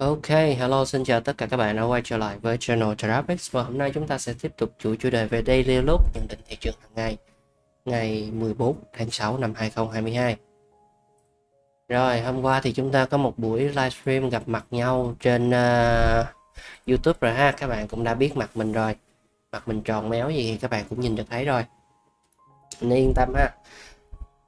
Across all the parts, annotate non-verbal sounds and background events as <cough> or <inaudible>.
Ok, hello, xin chào tất cả các bạn đã quay trở lại với channel Traffic và hôm nay chúng ta sẽ tiếp tục chuỗi chủ đề về Daily Look nhận định thị trường hàng ngày ngày 14 tháng 6 năm 2022. Rồi, hôm qua thì chúng ta có một buổi livestream gặp mặt nhau trên uh, YouTube rồi ha, các bạn cũng đã biết mặt mình rồi. Mặt mình tròn méo gì thì các bạn cũng nhìn được thấy rồi. Nên yên tâm ha.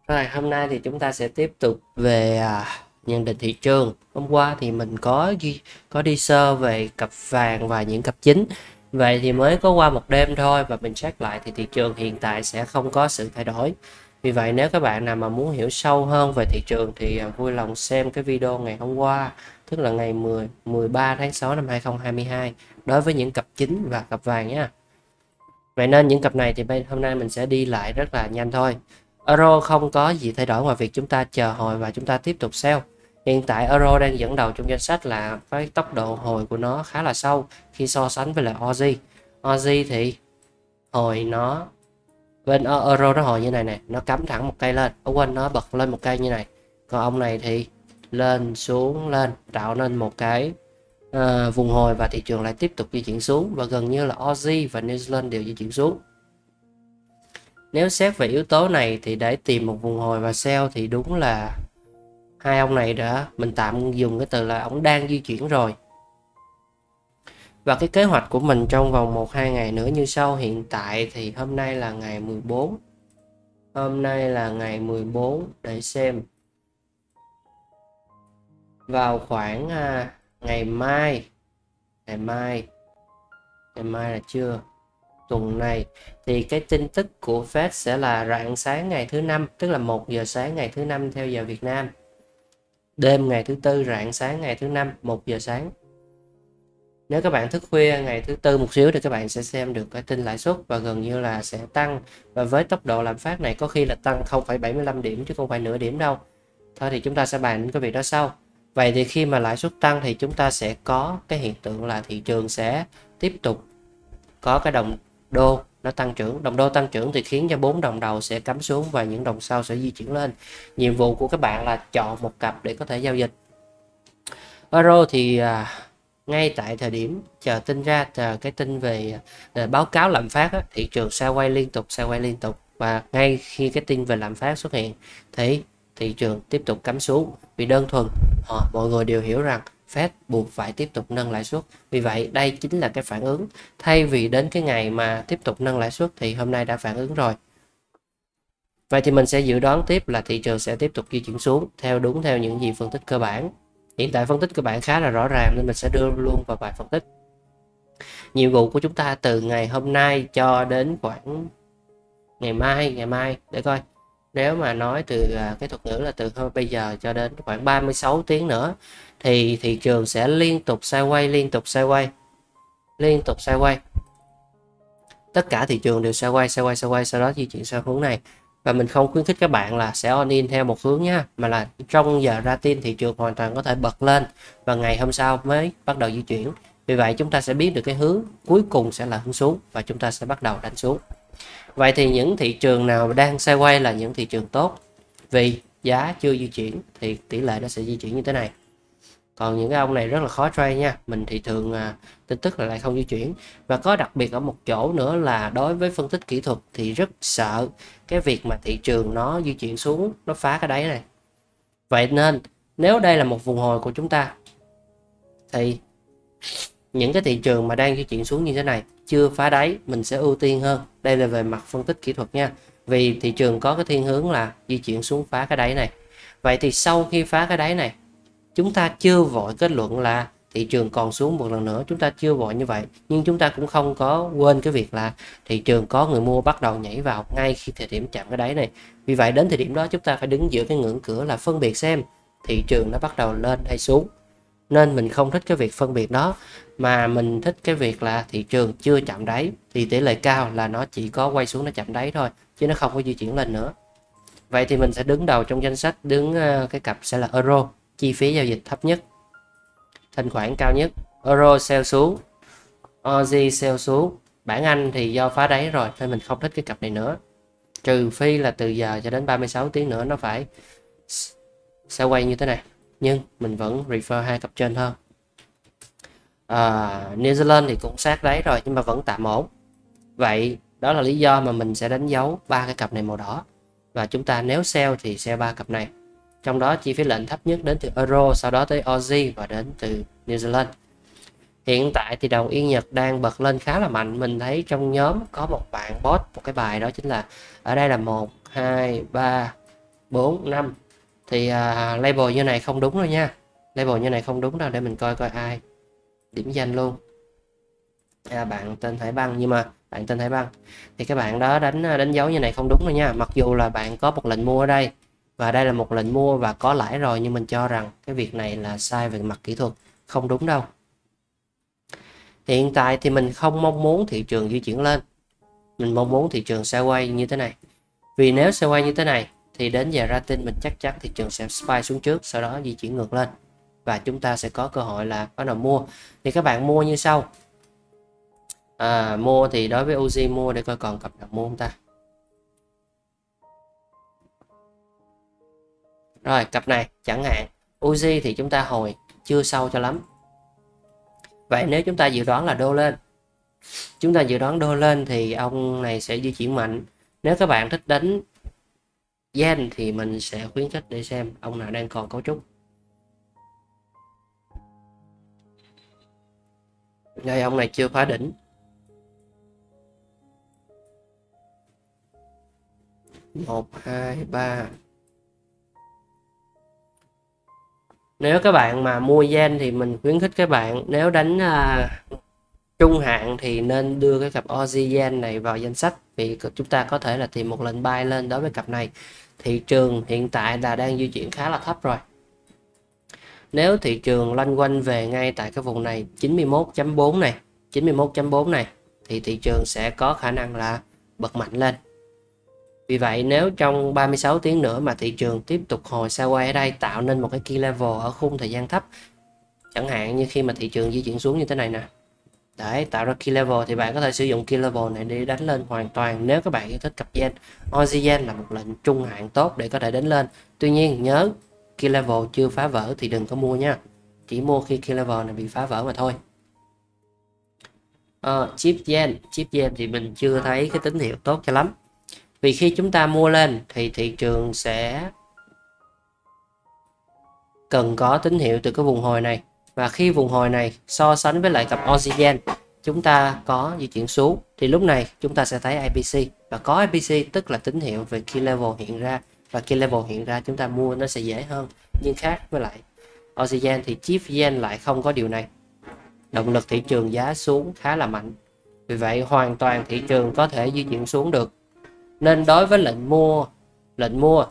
Rồi, hôm nay thì chúng ta sẽ tiếp tục về uh, nhận định thị trường. Hôm qua thì mình có đi có đi sơ về cặp vàng và những cặp chính. Vậy thì mới có qua một đêm thôi và mình check lại thì thị trường hiện tại sẽ không có sự thay đổi. Vì vậy nếu các bạn nào mà muốn hiểu sâu hơn về thị trường thì à, vui lòng xem cái video ngày hôm qua, tức là ngày 10 13 tháng 6 năm 2022 đối với những cặp chính và cặp vàng nhé vậy nên những cặp này thì hôm nay mình sẽ đi lại rất là nhanh thôi. Euro không có gì thay đổi ngoài việc chúng ta chờ hồi và chúng ta tiếp tục sell. Hiện tại euro đang dẫn đầu trong danh sách là với tốc độ hồi của nó khá là sâu khi so sánh với lại Aussie. Aussie thì hồi nó bên euro nó hồi như này nè, nó cắm thẳng một cây lên, ở quên nó bật lên một cây như này. Còn ông này thì lên xuống lên tạo nên một cái uh, vùng hồi và thị trường lại tiếp tục di chuyển xuống và gần như là Aussie và New Zealand đều di chuyển xuống. Nếu xét về yếu tố này thì để tìm một vùng hồi và sell thì đúng là hai ông này đã mình tạm dùng cái từ là ông đang di chuyển rồi. Và cái kế hoạch của mình trong vòng 1-2 ngày nữa như sau. Hiện tại thì hôm nay là ngày 14 hôm nay là ngày 14 để xem. Vào khoảng à, ngày mai. Ngày mai. Ngày mai là chưa tuần này. Thì cái tin tức của Fed sẽ là rạng sáng ngày thứ năm tức là 1 giờ sáng ngày thứ năm theo giờ Việt Nam đêm ngày thứ tư rạng sáng ngày thứ năm 1 giờ sáng. Nếu các bạn thức khuya ngày thứ tư một xíu thì các bạn sẽ xem được cái tin lãi suất và gần như là sẽ tăng. Và với tốc độ lạm phát này có khi là tăng 0,75 điểm chứ không phải nửa điểm đâu. Thôi thì chúng ta sẽ bàn đến cái việc đó sau. Vậy thì khi mà lãi suất tăng thì chúng ta sẽ có cái hiện tượng là thị trường sẽ tiếp tục có cái đồng đô nó tăng trưởng đồng đô tăng trưởng thì khiến cho bốn đồng đầu sẽ cắm xuống và những đồng sau sẽ di chuyển lên. Nhiệm vụ của các bạn là chọn một cặp để có thể giao dịch. Euro thì à, ngay tại thời điểm chờ tin ra chờ cái tin về à, báo cáo lạm phát á, thị trường sao quay liên tục sao quay liên tục. Và ngay khi cái tin về lạm phát xuất hiện thì thị trường tiếp tục cắm xuống vì đơn thuần. Họ mọi người đều hiểu rằng Fed buộc phải tiếp tục nâng lãi suất. Vì vậy, đây chính là cái phản ứng. Thay vì đến cái ngày mà tiếp tục nâng lãi suất thì hôm nay đã phản ứng rồi. Vậy thì mình sẽ dự đoán tiếp là thị trường sẽ tiếp tục di chuyển xuống theo đúng theo những gì phân tích cơ bản. Hiện tại phân tích cơ bản khá là rõ ràng nên mình sẽ đưa luôn vào bài phân tích. Nhiệm vụ của chúng ta từ ngày hôm nay cho đến khoảng ngày mai, ngày mai để coi nếu mà nói từ à, cái thuật ngữ là từ bây giờ cho đến khoảng 36 tiếng nữa thì thị trường sẽ liên tục sideways, liên tục sideways, liên tục sideways. Tất cả thị trường đều sideways sideways sideways. Sau đó di chuyển sang hướng này. Và mình không khuyến khích các bạn là sẽ on in theo một hướng nhá mà là trong giờ ra tin thị trường hoàn toàn có thể bật lên và ngày hôm sau mới bắt đầu di chuyển. Vì vậy chúng ta sẽ biết được cái hướng cuối cùng sẽ là hướng xuống và chúng ta sẽ bắt đầu đánh xuống. Vậy thì những thị trường nào đang sideways là những thị trường tốt? Vì giá chưa di chuyển thì tỷ lệ nó sẽ di chuyển như thế này còn những cái ông này rất là khó trade nha. Mình thì thường à, tin tức là lại không di chuyển. Và có đặc biệt ở một chỗ nữa là đối với phân tích kỹ thuật thì rất sợ cái việc mà thị trường nó di chuyển xuống nó phá cái đáy này. Vậy nên nếu đây là một vùng hồi của chúng ta thì những cái thị trường mà đang di chuyển xuống như thế này chưa phá đáy mình sẽ ưu tiên hơn. Đây là về mặt phân tích kỹ thuật nha. Vì thị trường có cái thiên hướng là di chuyển xuống phá cái đáy này. Vậy thì sau khi phá cái đáy này chúng ta chưa vội kết luận là thị trường còn xuống một lần nữa, chúng ta chưa vội như vậy. Nhưng chúng ta cũng không có quên cái việc là thị trường có người mua bắt đầu nhảy vào ngay khi thời điểm chạm cái đáy này. Vì vậy, đến thời điểm đó chúng ta phải đứng giữa cái ngưỡng cửa là phân biệt xem thị trường nó bắt đầu lên hay xuống. Nên mình không thích cái việc phân biệt đó. Mà mình thích cái việc là thị trường chưa chạm đáy, thì tỷ lệ cao là nó chỉ có quay xuống nó chạm đáy thôi, chứ nó không có di chuyển lên nữa. Vậy thì mình sẽ đứng đầu trong danh sách, đứng ờ, cái cặp sẽ là euro chi phí giao dịch thấp nhất thanh khoản cao nhất euro sell xuống Aussie sell xuống. Bản Anh thì do phá đáy rồi nên mình không thích cái cặp này nữa. Trừ phi là từ giờ cho đến 36 tiếng nữa nó phải sẽ quay như thế này. Nhưng mình vẫn refer hai cặp trên hơn. À, New Zealand thì cũng sát đáy rồi nhưng mà vẫn tạm ổn. Vậy đó là lý do mà mình sẽ đánh dấu ba cái cặp này màu đỏ. Và chúng ta nếu sell thì sell ba cặp này trong đó chi phí lệnh thấp nhất đến từ euro sau đó tới Aussie và đến từ New Zealand. Hiện tại thì đồng yên Nhật đang bật lên khá là mạnh. Mình thấy trong nhóm có một bạn post một cái bài đó chính là ở đây là một hai ba bốn năm. Thì uh, label như này không đúng rồi nha. Label như này không đúng đâu để mình coi coi ai điểm danh luôn. À, bạn tên Hải Băng nhưng mà bạn tên Hải Băng. Thì các bạn đó đánh à, đánh dấu như này không đúng rồi nha. Mặc dù là bạn có một lệnh mua ở đây và đây là một lệnh mua và có lãi rồi nhưng mình cho rằng cái việc này là sai về mặt kỹ thuật không đúng đâu. Hiện tại thì mình không mong muốn thị trường di chuyển lên. Mình mong muốn thị trường sẽ quay như thế này. Vì nếu sẽ quay như thế này thì đến giờ ra tin mình chắc chắn thị trường sẽ spy xuống trước sau đó di chuyển ngược lên. Và chúng ta sẽ có cơ hội là bắt đầu mua. Thì các bạn mua như sau. À, mua thì đối với Uzi mua để coi còn cặp nào mua không ta? Rồi, cặp này, chẳng hạn. Uzi thì chúng ta hồi chưa sâu cho lắm. Vậy nếu chúng ta dự đoán là đô lên, chúng ta dự đoán đô lên thì ông này sẽ di chuyển mạnh. Nếu các bạn thích đánh gen thì mình sẽ khuyến khích để xem ông nào đang còn cấu trúc. Đây, ông này chưa phá đỉnh. Một, hai, ba. Nếu các bạn mà mua yen thì mình khuyến khích các bạn nếu đánh uh, trung hạn thì nên đưa cái cặp Aussie yen này vào danh sách vì chúng ta có thể là tìm một lệnh buy lên đối với cặp này. Thị trường hiện tại là đang di chuyển khá là thấp rồi. Nếu thị trường loanh quanh về ngay tại cái vùng này 91.4 này 91.4 này thì thị trường sẽ có khả năng là bật mạnh lên vì vậy nếu trong 36 tiếng nữa mà thị trường tiếp tục hồi sideways ở đây tạo nên một cái key level ở khung thời gian thấp chẳng hạn như khi mà thị trường di chuyển xuống như thế này nè. Để tạo ra key level thì bạn có thể sử dụng key level này để đánh lên hoàn toàn nếu các bạn yêu thích cặp gen. Aussie là một lệnh trung hạn tốt để có thể đánh lên. Tuy nhiên nhớ key level chưa phá vỡ thì đừng có mua nha. Chỉ mua khi key level này bị phá vỡ mà thôi. Uh, chip gen. Chip gen thì mình chưa thấy cái tín hiệu tốt cho lắm vì khi chúng ta mua lên thì thị trường sẽ cần có tín hiệu từ cái vùng hồi này. Và khi vùng hồi này so sánh với lại cặp Oxygen, chúng ta có di chuyển xuống. Thì lúc này chúng ta sẽ thấy IPC và có IPC tức là tín hiệu về key level hiện ra. Và key level hiện ra chúng ta mua nó sẽ dễ hơn. Nhưng khác với lại Oxygen thì chip yen lại không có điều này. Động lực thị trường giá xuống khá là mạnh. Vì vậy hoàn toàn thị trường có thể di chuyển xuống được nên đối với lệnh mua lệnh mua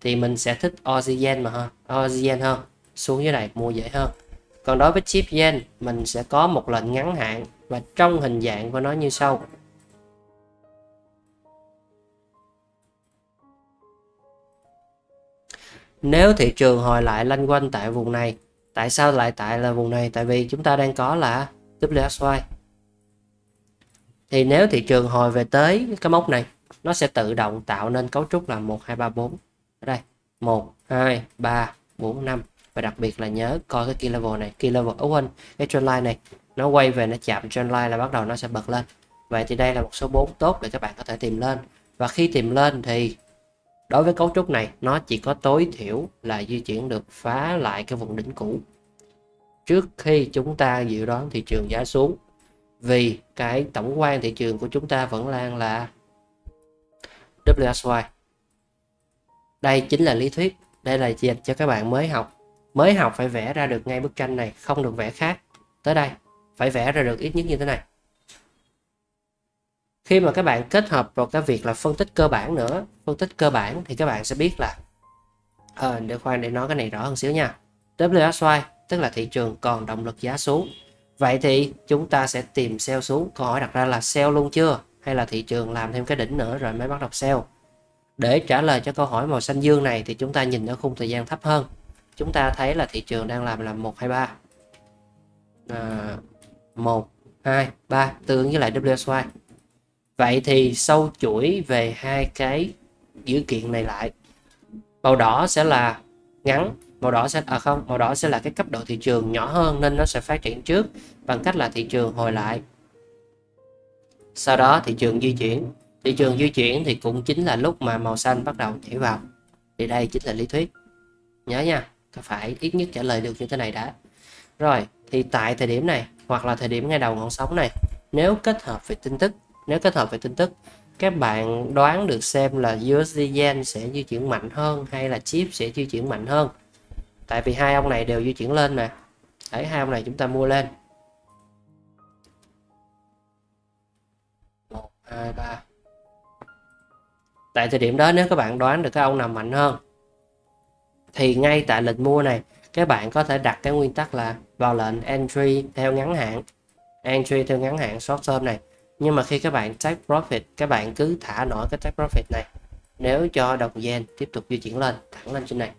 thì mình sẽ thích Oxygen mà hơn Oxygen hơn xuống dưới này, mua dễ hơn còn đối với chip yen mình sẽ có một lệnh ngắn hạn và trong hình dạng của nó như sau. Nếu thị trường hồi lại lanh quanh tại vùng này, tại sao lại tại là vùng này? Tại vì chúng ta đang có là WSY thì nếu thị trường hồi về tới cái mốc này nó sẽ tự động tạo nên cấu trúc là 1 2 3 4 ở đây. 1 2 3 4 5 và đặc biệt là nhớ coi cái key level này. Key level ấu quên cái trend line này, nó quay về, nó chạm trend line là bắt đầu nó sẽ bật lên. Vậy thì đây là một số 4 tốt để các bạn có thể tìm lên. Và khi tìm lên thì đối với cấu trúc này, nó chỉ có tối thiểu là di chuyển được phá lại cái vùng đỉnh cũ. Trước khi chúng ta dự đoán thị trường giá xuống, vì cái tổng quan thị trường của chúng ta vẫn đang là WSY đây chính là lý thuyết đây là dành cho các bạn mới học. Mới học phải vẽ ra được ngay bức tranh này không được vẽ khác. Tới đây phải vẽ ra được ít nhất như thế này. Khi mà các bạn kết hợp vào cái việc là phân tích cơ bản nữa phân tích cơ bản thì các bạn sẽ biết là à, để khoan để nói cái này rõ hơn xíu nha. WSY tức là thị trường còn động lực giá xuống. Vậy thì chúng ta sẽ tìm sell xuống. Câu hỏi đặt ra là sell luôn chưa? Hay là thị trường làm thêm cái đỉnh nữa rồi mới bắt đầu sell để trả lời cho câu hỏi màu xanh dương này thì chúng ta nhìn ở khung thời gian thấp hơn. Chúng ta thấy là thị trường đang làm là 123 à, 1 2 3 tương ứng với lại WSY vậy thì sâu chuỗi về hai cái dữ kiện này lại. Màu đỏ sẽ là ngắn màu đỏ sẽ à không màu đỏ sẽ là cái cấp độ thị trường nhỏ hơn nên nó sẽ phát triển trước bằng cách là thị trường hồi lại sau đó thị trường di chuyển. Thị trường di chuyển thì cũng chính là lúc mà màu xanh bắt đầu nhảy vào. Thì đây chính là lý thuyết. Nhớ nha phải ít nhất trả lời được như thế này đã. Rồi, thì tại thời điểm này, hoặc là thời điểm ngay đầu ngọn sóng này, nếu kết hợp về tin tức, nếu kết hợp về tin tức, các bạn đoán được xem là USD Yen sẽ di chuyển mạnh hơn hay là chip sẽ di chuyển mạnh hơn. Tại vì hai ông này đều di chuyển lên mà. Đấy, hai ông này chúng ta mua lên. Một hai ba. Tại thời điểm đó nếu các bạn đoán được cái ông nào mạnh hơn thì ngay tại lệnh mua này các bạn có thể đặt cái nguyên tắc là vào lệnh entry theo ngắn hạn entry theo ngắn hạn short term này. Nhưng mà khi các bạn take profit các bạn cứ thả nổi cái take profit này. Nếu cho đồng yen tiếp tục di chuyển lên thẳng lên trên này.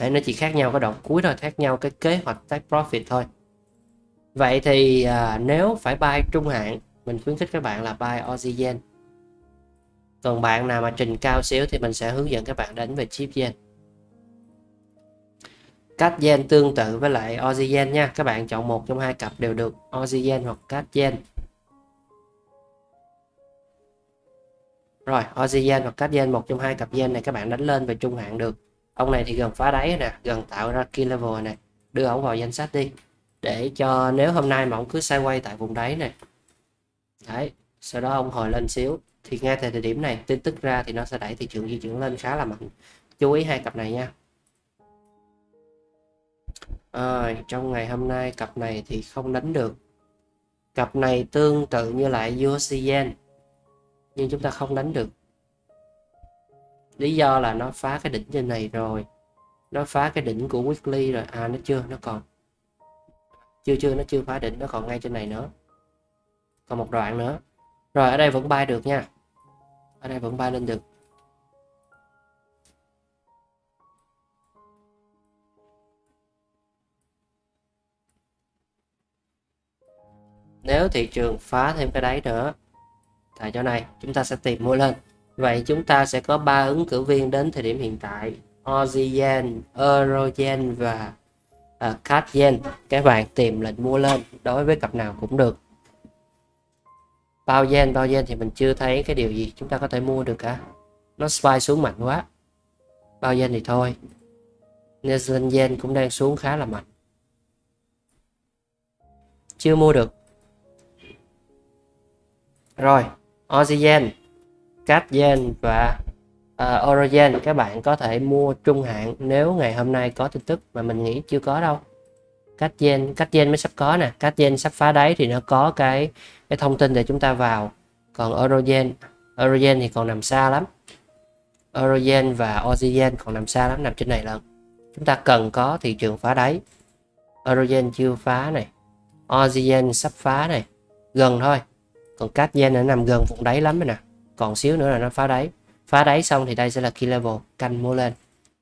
Đấy, nó chỉ khác nhau cái đoạn cuối thôi khác nhau cái kế hoạch take profit thôi. Vậy thì à, nếu phải buy trung hạn mình khuyến khích các bạn là buy oxygen. còn bạn nào mà trình cao xíu thì mình sẽ hướng dẫn các bạn đánh về chip gen. cách gen tương tự với lại oxygen nha các bạn chọn một trong hai cặp đều được, oxygen hoặc cách gen. rồi, oxygen hoặc cách gen, một trong hai cặp gen này các bạn đánh lên về trung hạn được ông này thì gần phá đáy nè, gần tạo ra key level này đưa ổng vào danh sách đi để cho nếu hôm nay mà ông cứ quay tại vùng đáy này đấy sau đó ông hồi lên xíu. Thì ngay tại thời điểm này tin tức ra thì nó sẽ đẩy thị trường di chuyển lên khá là mạnh. Chú ý hai cặp này nha. À, trong ngày hôm nay cặp này thì không đánh được. Cặp này tương tự như lại USD nhưng chúng ta không đánh được. Lý do là nó phá cái đỉnh trên này rồi. Nó phá cái đỉnh của weekly rồi. À nó chưa nó còn. Chưa chưa nó chưa phá đỉnh nó còn ngay trên này nữa còn một đoạn nữa. Rồi ở đây vẫn bay được nha. Ở đây vẫn bay lên được. Nếu thị trường phá thêm cái đáy nữa tại chỗ này chúng ta sẽ tìm mua lên. Vậy chúng ta sẽ có ba ứng cử viên đến thời điểm hiện tại. OZyen, Yen, và à, uh, CAD các bạn tìm lệnh mua lên đối với cặp nào cũng được bao gen bao gen thì mình chưa thấy cái điều gì chúng ta có thể mua được cả. Nó spy xuống mạnh quá. Bao gen thì thôi. New Zealand yen cũng đang xuống khá là mạnh. Chưa mua được. Rồi Aussie yen CAD yen và à, uh, Euro yen các bạn có thể mua trung hạn nếu ngày hôm nay có tin tức mà mình nghĩ chưa có đâu cách gen cách gen mới sắp có nè. Cách gen sắp phá đáy thì nó có cái cái thông tin để chúng ta vào. Còn eurogen eurogen thì còn nằm xa lắm. Eurogen và oxygen còn nằm xa lắm, nằm trên này lần chúng ta cần có thị trường phá đáy. Eurogen chưa phá này. Oxygen sắp phá này. Gần thôi. Còn cách gen nó nằm gần vùng đáy lắm rồi nè. Còn xíu nữa là nó phá đáy. Phá đáy xong thì đây sẽ là key level, canh mua lên.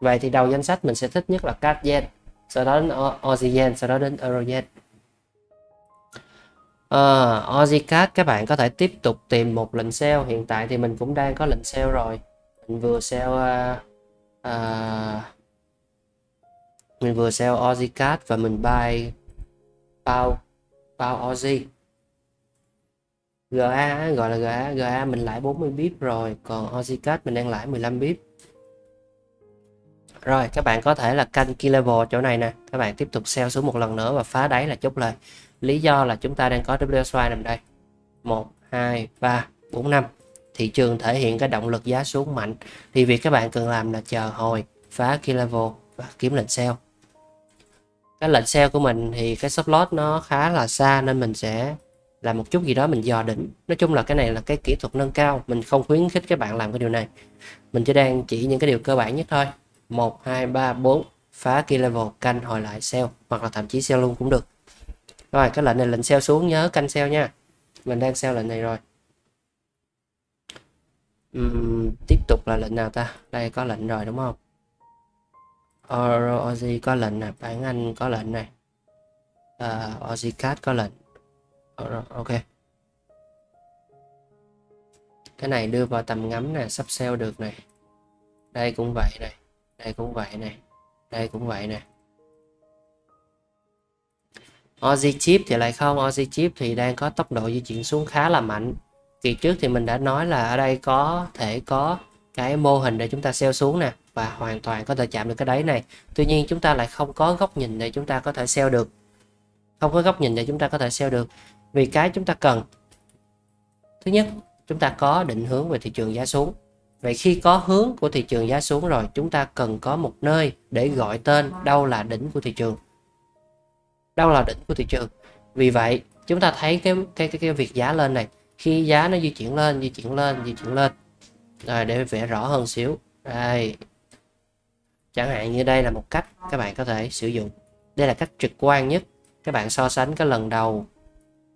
Vậy thì đầu danh sách mình sẽ thích nhất là cát gen sau đó đến Aussie sau đó đến Euro ờ, Yen uh, Aussie Card các bạn có thể tiếp tục tìm một lệnh sale. Hiện tại thì mình cũng đang có lệnh sale rồi. Mình vừa sale uh, uh, mình vừa sale Aussie Card và mình buy bao bao Aussie GA gọi là GA GA mình lãi 40 bip rồi còn Aussie Card mình đang lãi 15 bip rồi, các bạn có thể là canh key level chỗ này nè. Các bạn tiếp tục sell xuống một lần nữa và phá đáy là chốt lời. Lý do là chúng ta đang có WSY nằm đây. 1 2 3 4 5 thị trường thể hiện cái động lực giá xuống mạnh. Thì việc các bạn cần làm là chờ hồi, phá key level và kiếm lệnh sell cái lệnh sell của mình thì cái stop loss nó khá là xa nên mình sẽ làm một chút gì đó mình dò đỉnh. Nói chung là cái này là cái kỹ thuật nâng cao. Mình không khuyến khích các bạn làm cái điều này. Mình chỉ đang chỉ những cái điều cơ bản nhất thôi. 1 2 3 4 phá key level canh hồi lại sell hoặc là thậm chí sell luôn cũng được. Rồi cái lệnh này lệnh sell xuống nhớ canh sell nha. Mình đang sell lệnh này rồi. Uhm, tiếp tục là lệnh nào ta? Đây có lệnh rồi đúng không? ROG có lệnh nè bản Anh có lệnh này uh, Aussie có lệnh. Ờ, ok. Cái này đưa vào tầm ngắm nè sắp sell được này đây cũng vậy này đây cũng vậy này. Đây cũng vậy nè Aussie chip thì lại không. Aussie chip thì đang có tốc độ di chuyển xuống khá là mạnh. Kỳ trước thì mình đã nói là ở đây có thể có cái mô hình để chúng ta xeo xuống nè, và hoàn toàn có thể chạm được cái đáy này. Tuy nhiên chúng ta lại không có góc nhìn để chúng ta có thể xeo được. Không có góc nhìn để chúng ta có thể xeo được. Vì cái chúng ta cần. Thứ nhất, chúng ta có định hướng về thị trường giá xuống vậy khi có hướng của thị trường giá xuống rồi chúng ta cần có một nơi để gọi tên đâu là đỉnh của thị trường. Đâu là đỉnh của thị trường? Vì vậy chúng ta thấy cái cái cái, cái việc giá lên này khi giá nó di chuyển lên di chuyển lên di chuyển lên. Rồi để vẽ rõ hơn xíu. Đây. Chẳng hạn như đây là một cách các bạn có thể sử dụng. Đây là cách trực quan nhất. Các bạn so sánh cái lần đầu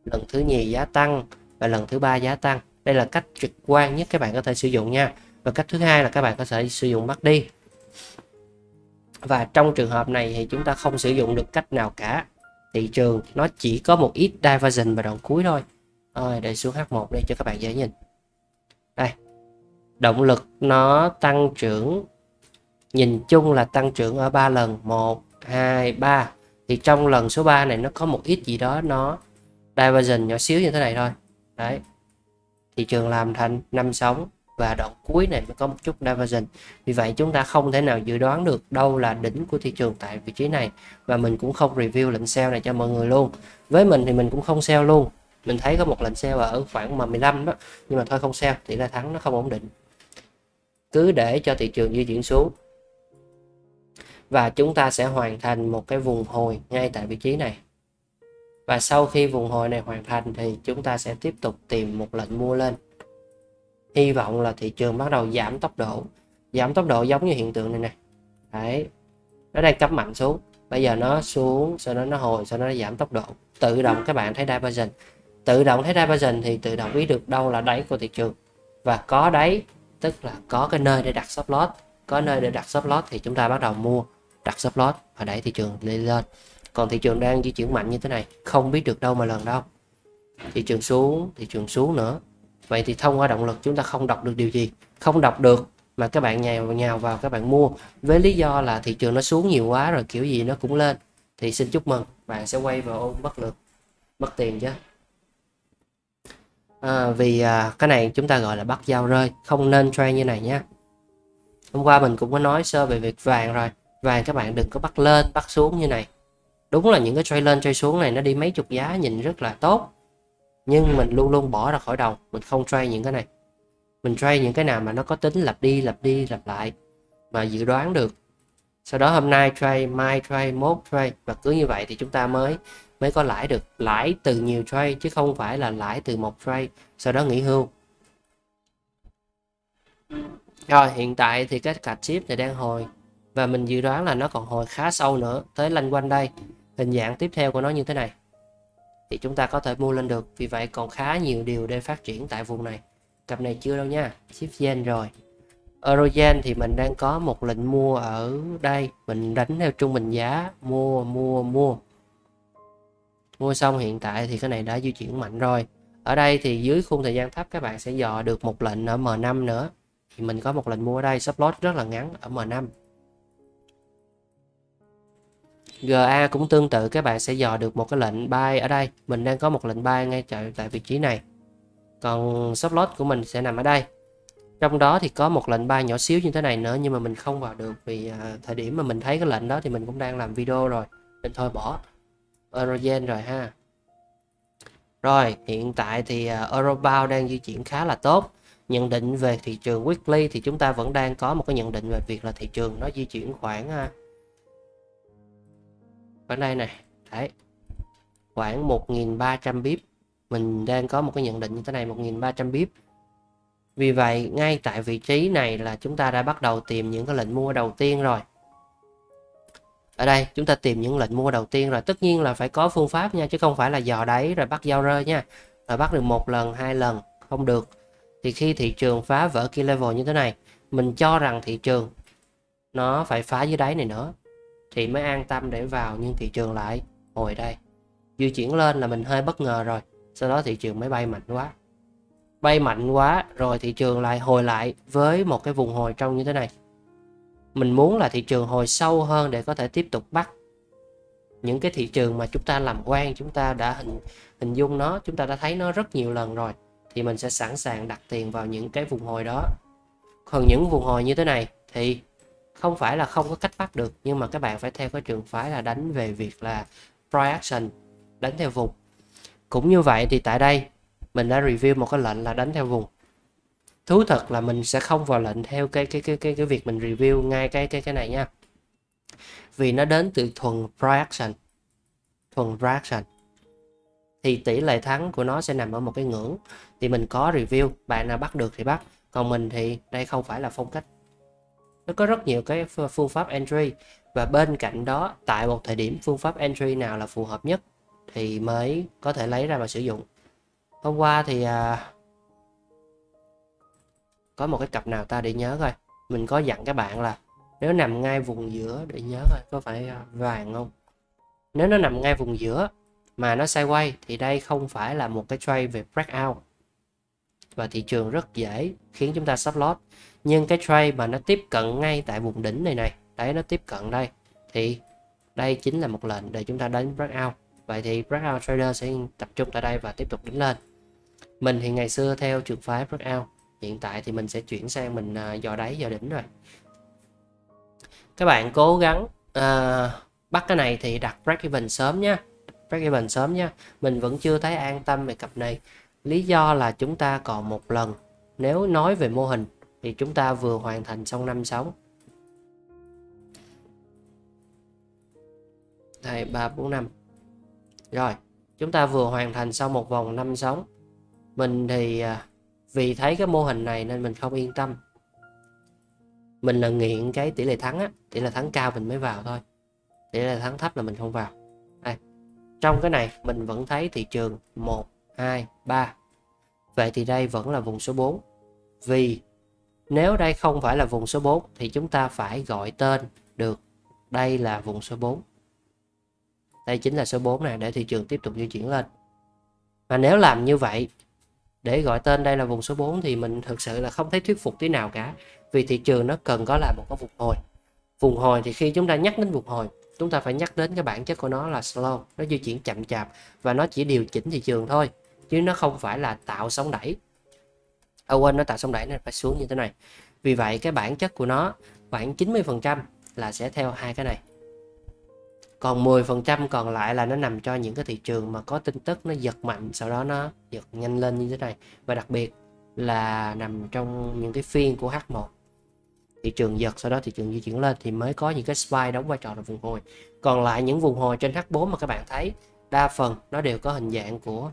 lần thứ nhì giá tăng và lần thứ ba giá tăng. Đây là cách trực quan nhất các bạn có thể sử dụng nha và cách thứ hai là các bạn có thể sử dụng bắt đi. Và trong trường hợp này thì chúng ta không sử dụng được cách nào cả. Thị trường nó chỉ có một ít diversion vào đoạn cuối thôi. Rồi để xuống H1 đây cho các bạn dễ nhìn. Đây. Động lực nó tăng trưởng. Nhìn chung là tăng trưởng ở 3 lần. 1 2 3 thì trong lần số 3 này nó có một ít gì đó nó diversion nhỏ xíu như thế này thôi. Đấy. Thị trường làm thành năm sóng và đoạn cuối này mới có một chút divergence. Vì vậy, chúng ta không thể nào dự đoán được đâu là đỉnh của thị trường tại vị trí này. Và mình cũng không review lệnh sell này cho mọi người luôn. Với mình thì mình cũng không sell luôn. Mình thấy có một lệnh sell ở khoảng mà 15 đó. Nhưng mà thôi, không sell tỷ lệ thắng nó không ổn định. Cứ để cho thị trường di chuyển xuống. Và chúng ta sẽ hoàn thành một cái vùng hồi ngay tại vị trí này. Và sau khi vùng hồi này hoàn thành thì chúng ta sẽ tiếp tục tìm một lệnh mua lên hy vọng là thị trường bắt đầu giảm tốc độ. Giảm tốc độ giống như hiện tượng này nè. Đấy. Nó đang cấp mạnh xuống. Bây giờ nó xuống sau đó nó hồi sau đó nó giảm tốc độ. Tự động các bạn thấy divergent, tự động thấy divergent thì tự động biết được đâu là đáy của thị trường. Và có đáy tức là có cái nơi để đặt stop loss. Có nơi để đặt stop loss thì chúng ta bắt đầu mua đặt stop loss và đẩy thị trường lên lên. Còn thị trường đang di chuyển mạnh như thế này không biết được đâu mà lần đâu. Thị trường xuống thị trường xuống nữa vậy thì thông qua động lực chúng ta không đọc được điều gì không đọc được mà các bạn nhào nhào vào các bạn mua. Với lý do là thị trường nó xuống nhiều quá rồi kiểu gì nó cũng lên. Thì xin chúc mừng bạn sẽ quay vào ôm bất lực mất tiền chứ. À, vì à, cái này chúng ta gọi là bắt dao rơi không nên trade như này nhé. Hôm qua mình cũng có nói sơ về việc vàng rồi vàng các bạn đừng có bắt lên bắt xuống như này. Đúng là những cái trade lên trade xuống này nó đi mấy chục giá nhìn rất là tốt nhưng mình luôn luôn bỏ ra khỏi đầu, mình không trade những cái này. Mình trade những cái nào mà nó có tính lặp đi lặp đi, lặp lại mà dự đoán được. Sau đó hôm nay trade mai trade mốt trade và cứ như vậy thì chúng ta mới mới có lãi được. Lãi từ nhiều trade chứ không phải là lãi từ một trade sau đó nghỉ hưu. Rồi, hiện tại thì cái cạch chip này đang hồi và mình dự đoán là nó còn hồi khá sâu nữa, tới lanh quanh đây. Hình dạng tiếp theo của nó như thế này thì chúng ta có thể mua lên được. Vì vậy còn khá nhiều điều để phát triển tại vùng này. Cặp này chưa đâu nha, chip gen rồi. Eurogen thì mình đang có một lệnh mua ở đây. Mình đánh theo trung bình giá. Mua mua mua. Mua xong hiện tại thì cái này đã di chuyển mạnh rồi. Ở đây thì dưới khung thời gian thấp các bạn sẽ dò được một lệnh ở M5 nữa. Thì mình có một lệnh mua ở đây. Stop loss rất là ngắn ở M5 GA cũng tương tự các bạn sẽ dò được một cái lệnh buy ở đây. Mình đang có một lệnh buy ngay tại, tại vị trí này. Còn stop loss của mình sẽ nằm ở đây. Trong đó thì có một lệnh buy nhỏ xíu như thế này nữa nhưng mà mình không vào được vì à, thời điểm mà mình thấy cái lệnh đó thì mình cũng đang làm video rồi. Nên thôi bỏ. Eurogen rồi ha. Rồi hiện tại thì uh, Eurobound đang di chuyển khá là tốt. Nhận định về thị trường weekly thì chúng ta vẫn đang có một cái nhận định về việc là thị trường nó di chuyển khoảng à, ở đây này đấy. Khoảng 1.300 bip mình đang có một cái nhận định như thế này 1.300 bip vì vậy, ngay tại vị trí này là chúng ta đã bắt đầu tìm những cái lệnh mua đầu tiên rồi. Ở đây, chúng ta tìm những lệnh mua đầu tiên rồi. Tất nhiên là phải có phương pháp nha, chứ không phải là dò đáy rồi bắt giao rơi nha. Rồi bắt được một lần, hai lần, không được. Thì khi thị trường phá vỡ key level như thế này, mình cho rằng thị trường nó phải phá dưới đáy này nữa thì mới an tâm để vào nhưng thị trường lại hồi đây. Di chuyển lên là mình hơi bất ngờ rồi, sau đó thị trường mới bay mạnh quá. Bay mạnh quá rồi thị trường lại hồi lại với một cái vùng hồi trong như thế này. Mình muốn là thị trường hồi sâu hơn để có thể tiếp tục bắt. Những cái thị trường mà chúng ta làm quen, chúng ta đã hình hình dung nó, chúng ta đã thấy nó rất nhiều lần rồi, thì mình sẽ sẵn sàng đặt tiền vào những cái vùng hồi đó. Còn những vùng hồi như thế này thì không phải là không có cách bắt được, nhưng mà các bạn phải theo cái trường phái là đánh về việc là price action, đánh theo vùng. Cũng như vậy thì tại đây, mình đã review một cái lệnh là đánh theo vùng. Thú thật là mình sẽ không vào lệnh theo cái cái cái cái cái việc mình review ngay cái cái cái này nha. Vì nó đến từ thuần price action. Thuần price action. Thì tỷ lệ thắng của nó sẽ nằm ở một cái ngưỡng. Thì mình có review, bạn nào bắt được thì bắt. Còn mình thì đây không phải là phong cách nó có rất nhiều cái phương pháp entry. Và bên cạnh đó tại một thời điểm phương pháp entry nào là phù hợp nhất thì mới có thể lấy ra và sử dụng. Hôm qua thì à, có một cái cặp nào ta để nhớ coi. Mình có dặn các bạn là nếu nằm ngay vùng giữa để nhớ coi có phải à, vàng không? Nếu nó nằm ngay vùng giữa mà nó sideways thì đây không phải là một cái trade về breakout. Và thị trường rất dễ khiến chúng ta stop loss nhưng cái trade mà nó tiếp cận ngay tại vùng đỉnh này này đấy nó tiếp cận đây. Thì đây chính là một lệnh để chúng ta đánh breakout. Vậy thì breakout trader sẽ tập trung tại đây và tiếp tục đánh lên. Mình thì ngày xưa theo trường phái breakout hiện tại thì mình sẽ chuyển sang mình uh, dò đáy dò đỉnh rồi. Các bạn cố gắng uh, bắt cái này thì đặt break even sớm nhé break even sớm nhé mình vẫn chưa thấy an tâm về cặp này. Lý do là chúng ta còn một lần nếu nói về mô hình thì chúng ta vừa hoàn thành xong năm sóng đây, ba, bốn, năm. Rồi, chúng ta vừa hoàn thành xong một vòng năm sóng mình thì à, vì thấy cái mô hình này nên mình không yên tâm. Mình là nghiện cái tỷ lệ thắng á, tỷ lệ thắng cao mình mới vào thôi. Tỷ lệ thắng thấp là mình không vào. Đây. Trong cái này mình vẫn thấy thị trường 1 2 3 vậy thì đây vẫn là vùng số 4 vì nếu đây không phải là vùng số 4 thì chúng ta phải gọi tên được đây là vùng số 4 đây chính là số 4 này, để thị trường tiếp tục di chuyển lên. Và nếu làm như vậy, để gọi tên đây là vùng số 4 thì mình thực sự là không thấy thuyết phục tí nào cả, vì thị trường nó cần có là một cái vùng hồi. Vùng hồi thì khi chúng ta nhắc đến vùng hồi, chúng ta phải nhắc đến cái bản chất của nó là slow, nó di chuyển chậm chạp, và nó chỉ điều chỉnh thị trường thôi, chứ nó không phải là tạo sóng đẩy à, quên nó tạo sóng đẩy nên phải xuống như thế này. Vì vậy cái bản chất của nó khoảng 90 phần trăm là sẽ theo hai cái này. Còn 10 phần trăm còn lại là nó nằm cho những cái thị trường mà có tin tức nó giật mạnh sau đó nó giật nhanh lên như thế này. Và đặc biệt là nằm trong những cái phiên của H1 thị trường giật sau đó thị trường di chuyển lên thì mới có những cái spy đóng vai trò là vùng hồi. Còn lại những vùng hồi trên H4 mà các bạn thấy đa phần nó đều có hình dạng của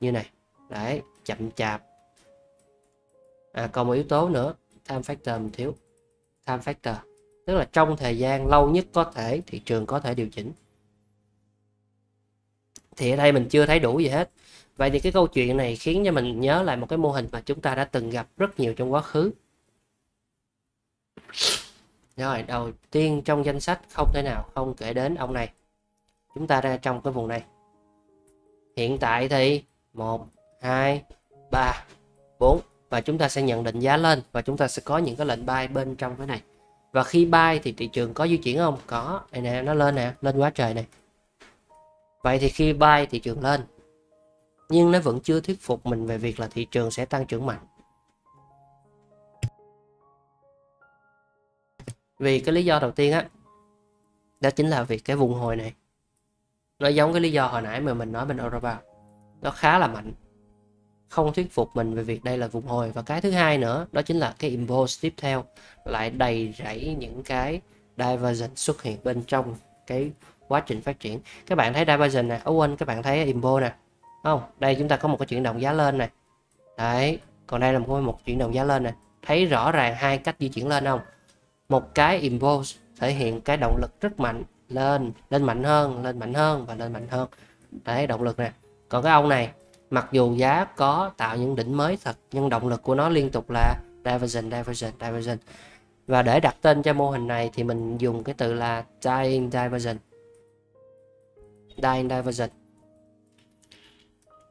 như này. Đấy chậm chạp à, còn một yếu tố nữa time factor mình thiếu. Time factor tức là trong thời gian lâu nhất có thể thị trường có thể điều chỉnh. Thì ở đây mình chưa thấy đủ gì hết. Vậy thì cái câu chuyện này khiến cho mình nhớ lại một cái mô hình mà chúng ta đã từng gặp rất nhiều trong quá khứ. Rồi đầu tiên trong danh sách không thể nào không kể đến ông này. Chúng ta ra trong cái vùng này. Hiện tại thì 1 2 3 4 và chúng ta sẽ nhận định giá lên và chúng ta sẽ có những cái lệnh buy bên trong cái này. Và khi buy thì thị trường có di chuyển không? Có. Đây nè, nó lên nè, lên quá trời này vậy thì khi buy, thị trường lên. Nhưng nó vẫn chưa thuyết phục mình về việc là thị trường sẽ tăng trưởng mạnh. Vì cái lý do đầu tiên á, đó chính là việc cái vùng hồi này. Nó giống cái lý do hồi nãy mà mình nói bên Europa nó khá là mạnh không thuyết phục mình về việc đây là vùng hồi. Và cái thứ hai nữa, đó chính là cái impulse tiếp theo, lại đầy rẫy những cái divergence xuất hiện bên trong cái quá trình phát triển. Các bạn thấy diversion nè quên các bạn thấy impulse nè không? Đây chúng ta có một cái chuyển động giá lên này. Đấy, còn đây là một một chuyển động giá lên này thấy rõ ràng hai cách di chuyển lên không? Một cái impulse thể hiện cái động lực rất mạnh lên lên mạnh hơn, lên mạnh hơn và lên mạnh hơn. Đấy, động lực nè. Còn cái ông này mặc dù giá có tạo những đỉnh mới thật, nhưng động lực của nó liên tục là divergent divergent divergent. Và để đặt tên cho mô hình này thì mình dùng cái từ là dying divergent. Dying divergent.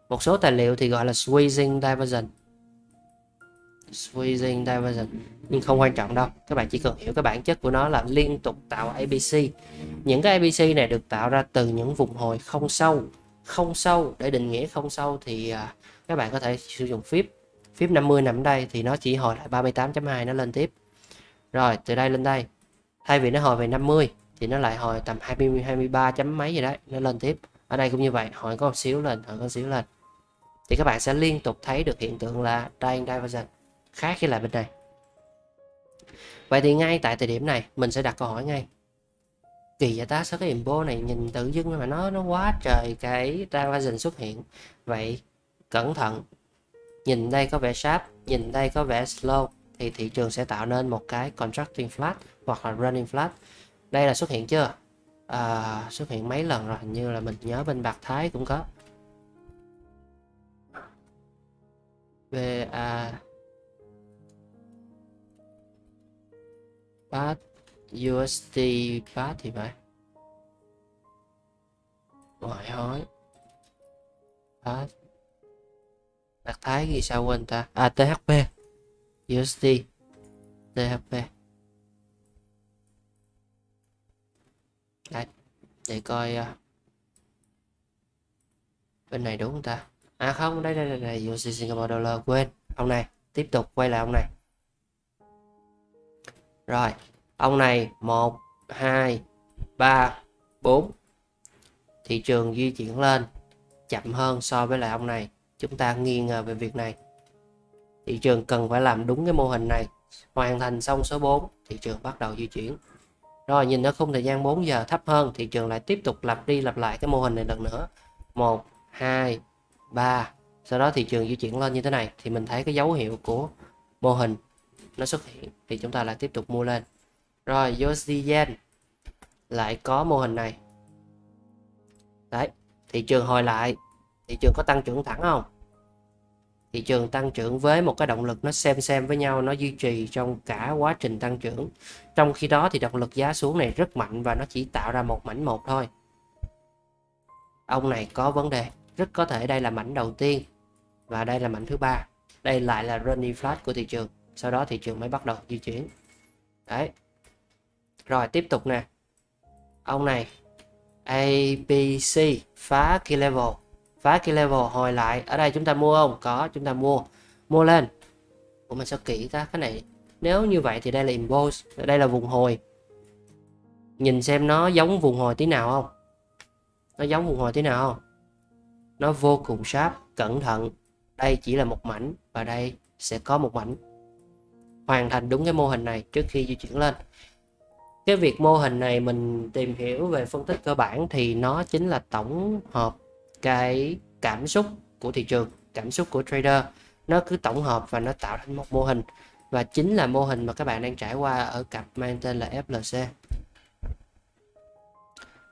Một số tài liệu thì gọi là squeezing divergent. Squeezing divergent. Nhưng không quan trọng đâu, các bạn chỉ cần hiểu cái bản chất của nó là liên tục tạo ABC những cái ABC này được tạo ra từ những vùng hồi không sâu không sâu để định nghĩa không sâu thì à, các bạn có thể sử dụng phím phím 50 nằm đây thì nó chỉ hồi lại 38.2 nó lên tiếp. Rồi từ đây lên đây. Thay vì nó hồi về 50 thì nó lại hồi tầm 20 23 chấm mấy gì đấy nó lên tiếp. Ở đây cũng như vậy hồi có một xíu lên hồi có một xíu lên. Thì các bạn sẽ liên tục thấy được hiện tượng là dying divergence khác với lại bên này. Vậy thì ngay tại thời điểm này mình sẽ đặt câu hỏi ngay kỳ vậy ta sao cái impo này nhìn tự dưng mà nó nó quá trời cái divergence xuất hiện. Vậy cẩn thận nhìn đây có vẻ sharp nhìn đây có vẻ slow thì thị trường sẽ tạo nên một cái contracting flat hoặc là running flat đây là xuất hiện chưa? À, xuất hiện mấy lần rồi hình như là mình nhớ bên bạc thái cũng có. VA bát USD pass thì phải. Ngoại hối. Pass. Đặc thái ghi sao quên ta? À THP USD THP Đấy, để coi uh, bên này đúng không ta? À không đây đây đây, đây USD Singapore Dollar quên. Ông này tiếp tục quay lại ông này. Rồi ông này, một, hai, ba, bốn. Thị trường di chuyển lên chậm hơn so với lại ông này. Chúng ta nghi ngờ về việc này. Thị trường cần phải làm đúng cái mô hình này. Hoàn thành xong số 4 thị trường bắt đầu di chuyển. Rồi nhìn nó khung thời gian 4 giờ thấp hơn, thị trường lại tiếp tục lặp đi lặp lại cái mô hình này lần nữa. 1 2 3 sau đó thị trường di chuyển lên như thế này thì mình thấy cái dấu hiệu của mô hình nó xuất hiện thì chúng ta lại tiếp tục mua lên rồi USD lại có mô hình này. Đấy, thị trường hồi lại. Thị trường có tăng trưởng thẳng không? Thị trường tăng trưởng với một cái động lực nó xem xem với nhau, nó duy trì trong cả quá trình tăng trưởng. Trong khi đó thì động lực giá xuống này rất mạnh và nó chỉ tạo ra một mảnh một thôi. Ông này có vấn đề, rất có thể đây là mảnh đầu tiên và đây là mảnh thứ ba. Đây lại là running flat của thị trường, sau đó thị trường mới bắt đầu di chuyển. Đấy rồi, tiếp tục nè. Ông này abc phá key level. Phá key level hồi lại. Ở đây chúng ta mua không? Có, chúng ta mua. Mua lên. Của mình sao kỹ ta? Cái này, nếu như vậy thì đây là impulse đây là vùng hồi. Nhìn xem nó giống vùng hồi tí nào không? Nó giống vùng hồi tí nào không? Nó vô cùng sharp, cẩn thận. Đây chỉ là một mảnh và đây sẽ có một mảnh. Hoàn thành đúng cái mô hình này trước khi di chuyển lên cái việc mô hình này mình tìm hiểu về phân tích cơ bản thì nó chính là tổng hợp cái cảm xúc của thị trường, cảm xúc của trader. Nó cứ tổng hợp và nó tạo thành một mô hình. Và chính là mô hình mà các bạn đang trải qua ở cặp mang tên là FLC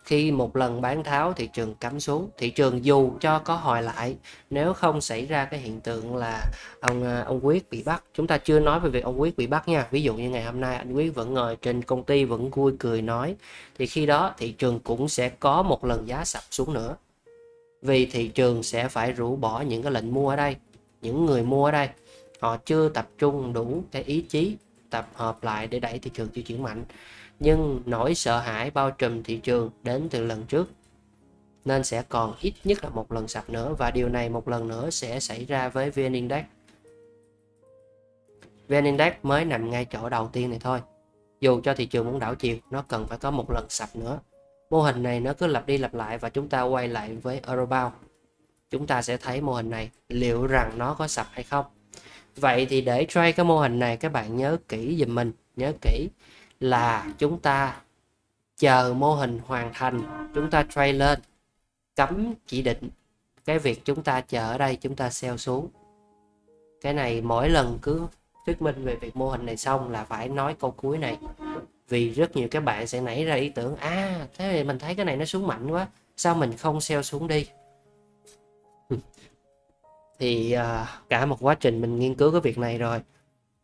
khi một lần bán tháo, thị trường cắm xuống, thị trường dù cho có hồi lại, nếu không xảy ra cái hiện tượng là ông à, ông quyết bị bắt. Chúng ta chưa nói về việc ông quyết bị bắt nha. Ví dụ như ngày hôm nay, anh quyết vẫn ngồi trên công ty, vẫn vui cười nói. Thì khi đó, thị trường cũng sẽ có một lần giá sập xuống nữa. Vì thị trường sẽ phải rũ bỏ những cái lệnh mua ở đây, những người mua ở đây. Họ chưa tập trung đủ cái ý chí tập hợp lại để đẩy thị trường di chuyển mạnh nhưng nỗi sợ hãi bao trùm thị trường đến từ lần trước. Nên sẽ còn ít nhất là một lần sập nữa và điều này một lần nữa sẽ xảy ra với VN Index. VN Index mới nằm ngay chỗ đầu tiên này thôi. Dù cho thị trường muốn đảo chiều, nó cần phải có một lần sập nữa. Mô hình này nó cứ lặp đi lặp lại và chúng ta quay lại với Eurobound chúng ta sẽ thấy mô hình này liệu rằng nó có sập hay không. Vậy thì để trade cái mô hình này các bạn nhớ kỹ giùm mình nhớ kỹ là chúng ta chờ mô hình hoàn thành chúng ta trade lên cấm chỉ định cái việc chúng ta chờ ở đây chúng ta sell xuống. Cái này mỗi lần cứ thuyết minh về việc mô hình này xong là phải nói câu cuối này. Vì rất nhiều các bạn sẽ nảy ra ý tưởng à thế thì mình thấy cái này nó xuống mạnh quá sao mình không sell xuống đi? <laughs> Thì uh, cả một quá trình mình nghiên cứu cái việc này rồi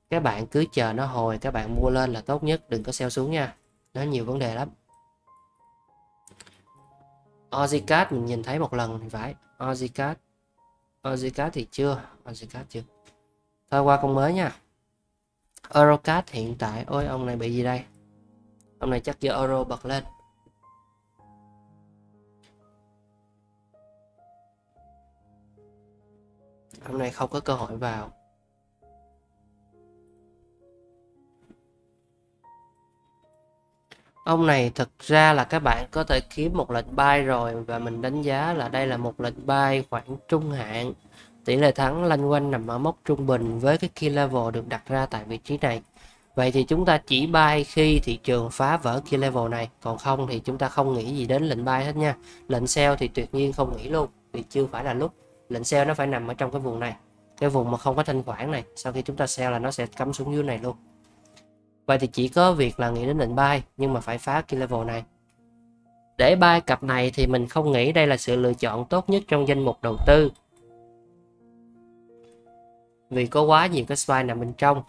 các bạn cứ chờ nó hồi, các bạn mua lên là tốt nhất, đừng có sell xuống nha. Nó nhiều vấn đề lắm. Ozcat mình nhìn thấy một lần thì phải. Ozcat Ozcat thì chưa. Ozcat chưa. Thôi qua con mới nha. Eurocat hiện tại. Ôi, ông này bị gì đây? Ông này chắc giờ euro bật lên. Ông này không có cơ hội vào. Ông này thực ra là các bạn có thể kiếm một lệnh buy rồi và mình đánh giá là đây là một lệnh buy khoảng trung hạn. Tỷ lệ thắng lanh quanh nằm ở mốc trung bình với cái key level được đặt ra tại vị trí này. Vậy thì chúng ta chỉ buy khi thị trường phá vỡ key level này, còn không thì chúng ta không nghĩ gì đến lệnh buy hết nha. Lệnh sell thì tuyệt nhiên không nghĩ luôn, vì chưa phải là lúc. Lệnh sell nó phải nằm ở trong cái vùng này, cái vùng mà không có thanh khoản này. Sau khi chúng ta sell là nó sẽ cắm xuống dưới này luôn vậy thì chỉ có việc là nghĩ đến lệnh buy nhưng mà phải phá key level này. Để buy cặp này thì mình không nghĩ đây là sự lựa chọn tốt nhất trong danh mục đầu tư. Vì có quá nhiều cái spy nằm bên trong.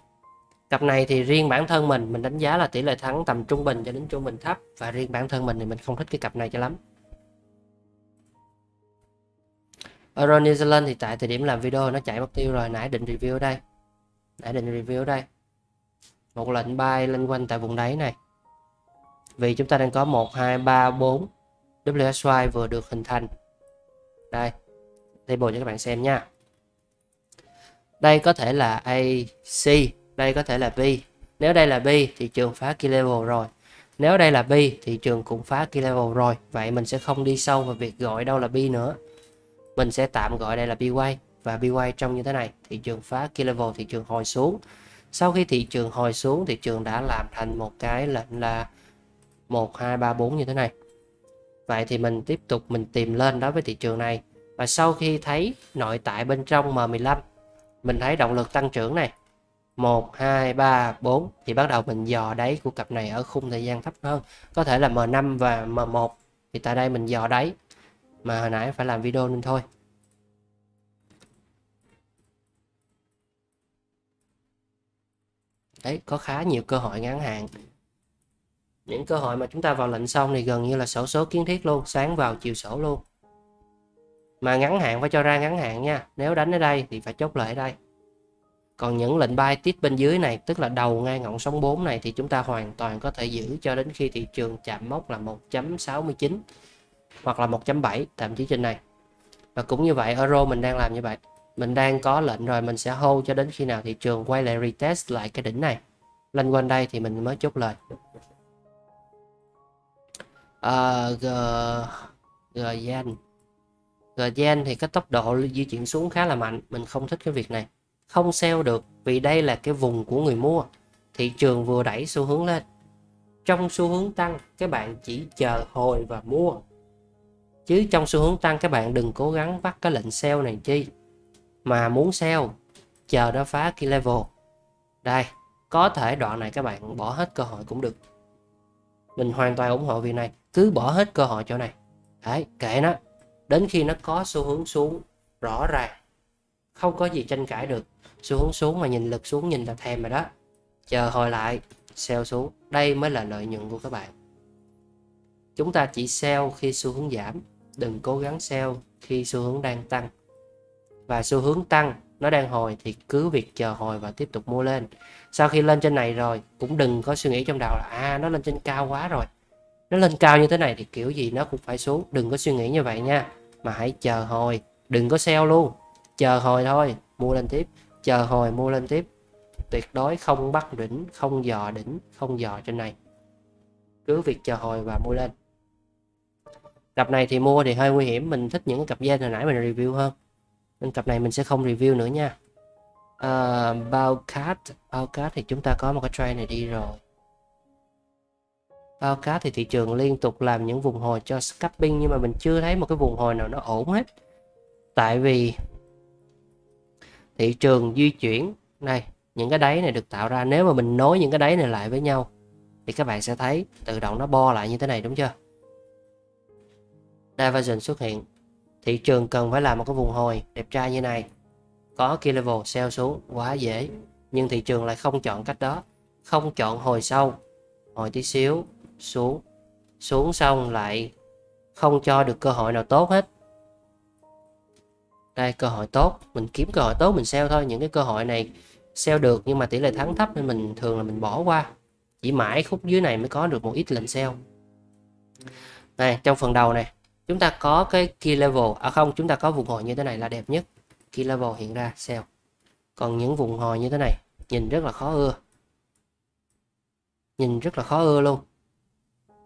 Cặp này thì riêng bản thân mình mình đánh giá là tỷ lệ thắng tầm trung bình cho đến trung bình thấp. Và riêng bản thân mình thì mình không thích cái cặp này cho lắm. Euro New Zealand thì tại thời điểm làm video nó chạy mất tiêu rồi, nãy định review ở đây. Nãy định review ở đây một lệnh bay lên quanh tại vùng đáy này. Vì chúng ta đang có 1 2 3 4 WSY vừa được hình thành. Đây, table cho các bạn xem nha. Đây có thể là A, C, đây có thể là B. Nếu đây là B thì trường phá key level rồi. Nếu đây là B thì trường cũng phá key level rồi. Vậy mình sẽ không đi sâu vào việc gọi đâu là B nữa. Mình sẽ tạm gọi đây là BY và BY trong như thế này, thị trường phá key level thị trường hồi xuống sau khi thị trường hồi xuống, thị trường đã làm thành một cái lệnh là 1 2 3 4 như thế này. Vậy thì mình tiếp tục mình tìm lên đối với thị trường này. Và sau khi thấy nội tại bên trong M15 mình thấy động lực tăng trưởng này. 1 2 3 4 thì bắt đầu mình dò đáy của cặp này ở khung thời gian thấp hơn. Có thể là M5 và M1 thì tại đây mình dò đáy. Mà hồi nãy phải làm video nên thôi. Đấy, có khá nhiều cơ hội ngắn hạn. Những cơ hội mà chúng ta vào lệnh xong thì gần như là sổ số kiến thiết luôn, sáng vào chiều sổ luôn. Mà ngắn hạn phải cho ra ngắn hạn nha, nếu đánh ở đây thì phải chốt lại ở đây. Còn những lệnh buy tiếp bên dưới này, tức là đầu ngay ngọn sóng 4 này, thì chúng ta hoàn toàn có thể giữ cho đến khi thị trường chạm mốc là 1.69 hoặc là 1.7 thậm chí trên này. Và cũng như vậy, euro mình đang làm như vậy mình đang có lệnh rồi mình sẽ hold cho đến khi nào thị trường quay lại retest lại cái đỉnh này. Lên quanh đây thì mình mới chốt lời. Uh, g g yen. G thì cái tốc độ di chuyển xuống khá là mạnh mình không thích cái việc này. Không sell được vì đây là cái vùng của người mua. Thị trường vừa đẩy xu hướng lên. Trong xu hướng tăng các bạn chỉ chờ hồi và mua. Chứ trong xu hướng tăng các bạn đừng cố gắng bắt cái lệnh sell này chi mà muốn sell, chờ nó phá key level. Đây, có thể đoạn này các bạn bỏ hết cơ hội cũng được. Mình hoàn toàn ủng hộ việc này, cứ bỏ hết cơ hội chỗ này. Đấy, kệ nó. Đến khi nó có xu hướng xuống, rõ ràng. Không có gì tranh cãi được. Xu hướng xuống mà nhìn lực xuống nhìn là thèm rồi đó. Chờ hồi lại, sell xuống. Đây mới là lợi nhuận của các bạn. Chúng ta chỉ sell khi xu hướng giảm, đừng cố gắng sell khi xu hướng đang tăng và xu hướng tăng nó đang hồi thì cứ việc chờ hồi và tiếp tục mua lên. Sau khi lên trên này rồi, cũng đừng có suy nghĩ trong đầu là à nó lên trên cao quá rồi. Nó lên cao như thế này thì kiểu gì nó cũng phải xuống. Đừng có suy nghĩ như vậy nha. Mà hãy chờ hồi. Đừng có sell luôn. Chờ hồi thôi, mua lên tiếp. Chờ hồi, mua lên tiếp. Tuyệt đối không bắt đỉnh, không dò đỉnh, không dò trên này. Cứ việc chờ hồi và mua lên. Cặp này thì mua thì hơi nguy hiểm. Mình thích những cái cặp gen hồi nãy mình review hơn nên cặp này mình sẽ không review nữa nha. Ờ, uh, bao cát bao cát thì chúng ta có một cái trade này đi rồi. Bao cát thì thị trường liên tục làm những vùng hồi cho scalping nhưng mà mình chưa thấy một cái vùng hồi nào nó ổn hết. Tại vì thị trường di chuyển này những cái đáy này được tạo ra. Nếu mà mình nối những cái đáy này lại với nhau thì các bạn sẽ thấy tự động nó bo lại như thế này đúng chưa? Divergence xuất hiện thị trường cần phải làm một cái vùng hồi đẹp trai như này. Có key level sell xuống quá dễ, nhưng thị trường lại không chọn cách đó. Không chọn hồi sâu hồi tí xíu, xuống. Xuống xong lại không cho được cơ hội nào tốt hết. Đây, cơ hội tốt. Mình kiếm cơ hội tốt, mình sell thôi. Những cái cơ hội này sell được nhưng mà tỷ lệ thắng thấp nên mình thường là mình bỏ qua. Chỉ mãi khúc dưới này mới có được một ít lệnh sell này trong phần đầu này chúng ta có cái key level à không, chúng ta có vùng hồi như thế này là đẹp nhất. Key level hiện ra sell còn những vùng hồi như thế này, nhìn rất là khó ưa. Nhìn rất là khó ưa luôn.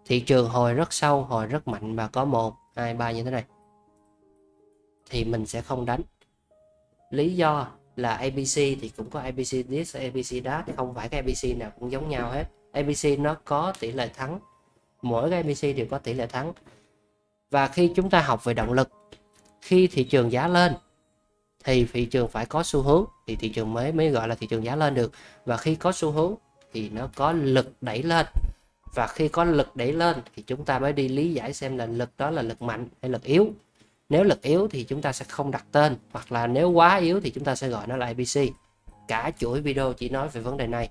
Thị trường hồi rất sâu, hồi rất mạnh và có một, hai, ba như thế này. Thì mình sẽ không đánh. Lý do là ABC thì cũng có ABC this ABC that, không phải cái ABC nào cũng giống nhau hết. ABC nó có tỷ lệ thắng. Mỗi cái ABC đều có tỷ lệ thắng và khi chúng ta học về động lực, khi thị trường giá lên, thì thị trường phải có xu hướng, thì thị trường mới mới gọi là thị trường giá lên được. Và khi có xu hướng, thì nó có lực đẩy lên. Và khi có lực đẩy lên, thì chúng ta mới đi lý giải xem là lực đó là lực mạnh hay lực yếu. Nếu lực yếu thì chúng ta sẽ không đặt tên, hoặc là nếu quá yếu thì chúng ta sẽ gọi nó là ABC cả chuỗi video chỉ nói về vấn đề này.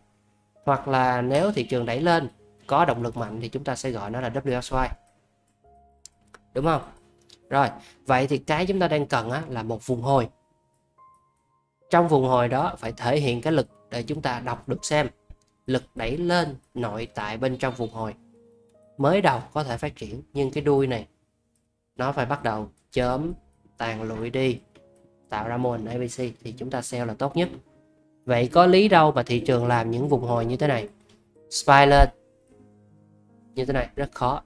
Hoặc là nếu thị trường đẩy lên, có động lực mạnh thì chúng ta sẽ gọi nó là WSY đúng không? Rồi vậy thì cái chúng ta đang cần á, là một vùng hồi. Trong vùng hồi đó phải thể hiện cái lực để chúng ta đọc được xem. Lực đẩy lên nội tại bên trong vùng hồi. Mới đầu có thể phát triển nhưng cái đuôi này nó phải bắt đầu chớm tàn lụi đi tạo ra mô hình ABC thì chúng ta sell là tốt nhất. Vậy có lý đâu mà thị trường làm những vùng hồi như thế này? Spiral như thế này rất khó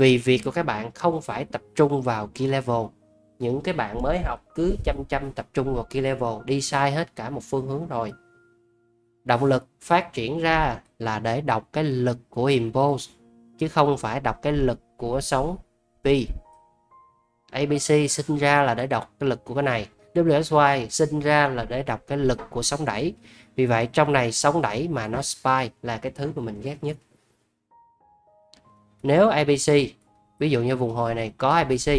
vì việc của các bạn không phải tập trung vào key level. Những cái bạn mới học cứ chăm chăm tập trung vào key level, đi sai hết cả một phương hướng rồi. Động lực phát triển ra là để đọc cái lực của impulse, chứ không phải đọc cái lực của sóng P. ABC sinh ra là để đọc cái lực của cái này. WSY sinh ra là để đọc cái lực của sóng đẩy. Vì vậy trong này sóng đẩy mà nó spy là cái thứ mà mình ghét nhất nếu ABC ví dụ như vùng hồi này có ABC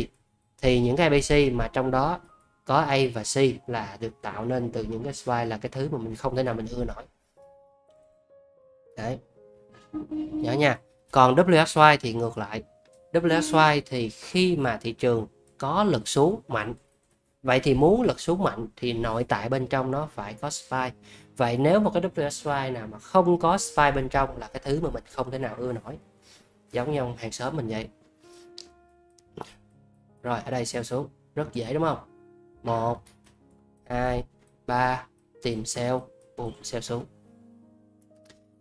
thì những cái ABC mà trong đó có A và C là được tạo nên từ những cái spy là cái thứ mà mình không thể nào mình ưa nổi. Đấy. Nhớ nha. Còn WSY thì ngược lại. WSY thì khi mà thị trường có lực xuống mạnh, vậy thì muốn lực xuống mạnh thì nội tại bên trong nó phải có spy. Vậy nếu một cái WSY nào mà không có spy bên trong là cái thứ mà mình không thể nào ưa nổi giống như ông hàng xóm mình vậy. Rồi, ở đây sell xuống. Rất dễ, đúng không? Một, hai, ba, tìm sell bùm sell xuống.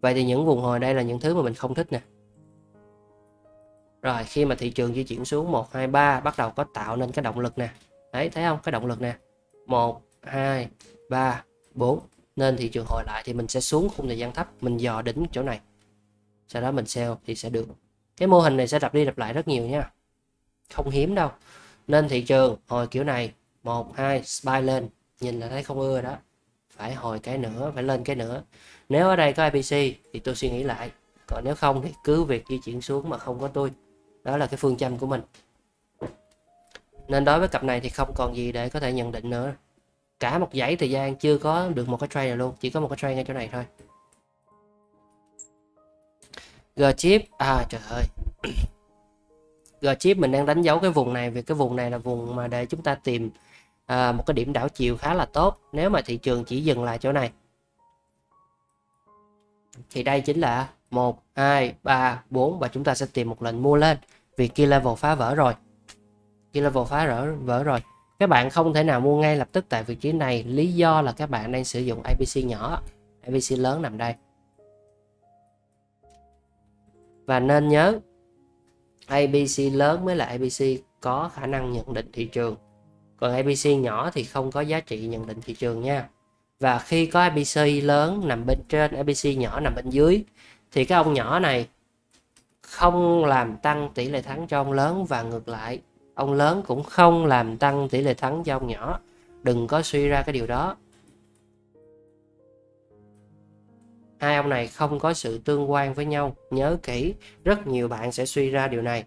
Vậy thì những vùng hồi đây là những thứ mà mình không thích nè. Rồi, khi mà thị trường di chuyển xuống 1 2 3 bắt đầu có tạo nên cái động lực nè. Đấy, thấy không? Cái động lực nè. 1 2 3 4 nên thị trường hồi lại thì mình sẽ xuống khung thời gian thấp, mình dò đỉnh chỗ này. Sau đó mình sell thì sẽ được cái mô hình này sẽ lặp đi lặp lại rất nhiều nha. Không hiếm đâu. Nên thị trường, hồi kiểu này, một, hai spy lên, nhìn là thấy không ưa đó. Phải hồi cái nữa phải lên cái nữa nếu ở đây có IPC thì tôi suy nghĩ lại. Còn nếu không thì cứ việc di chuyển xuống mà không có tôi. Đó là cái phương châm của mình. Nên đối với cặp này thì không còn gì để có thể nhận định nữa. Cả một dãy thời gian chưa có được một cái trade nào luôn. Chỉ có một cái trade ngay chỗ này thôi. G chip à trời ơi. <clears throat> G chip mình đang đánh dấu cái vùng này vì cái vùng này là vùng mà để chúng ta tìm à, một cái điểm đảo chiều khá là tốt nếu mà thị trường chỉ dừng lại chỗ này. Thì đây chính là 1 2 3 4 và chúng ta sẽ tìm một lệnh mua lên vì kia level phá vỡ rồi. Kia level phá vỡ vỡ rồi. Các bạn không thể nào mua ngay lập tức tại vị trí này. Lý do là các bạn đang sử dụng ABC nhỏ ABC lớn nằm đây và nên nhớ ABC lớn mới là ABC có khả năng nhận định thị trường. Còn ABC nhỏ thì không có giá trị nhận định thị trường nha. Và khi có ABC lớn nằm bên trên ABC nhỏ nằm bên dưới, thì cái ông nhỏ này không làm tăng tỷ lệ thắng cho ông lớn và ngược lại, ông lớn cũng không làm tăng tỷ lệ thắng cho ông nhỏ. Đừng có suy ra cái điều đó. Hai ông này không có sự tương quan với nhau, nhớ kỹ, rất nhiều bạn sẽ suy ra điều này.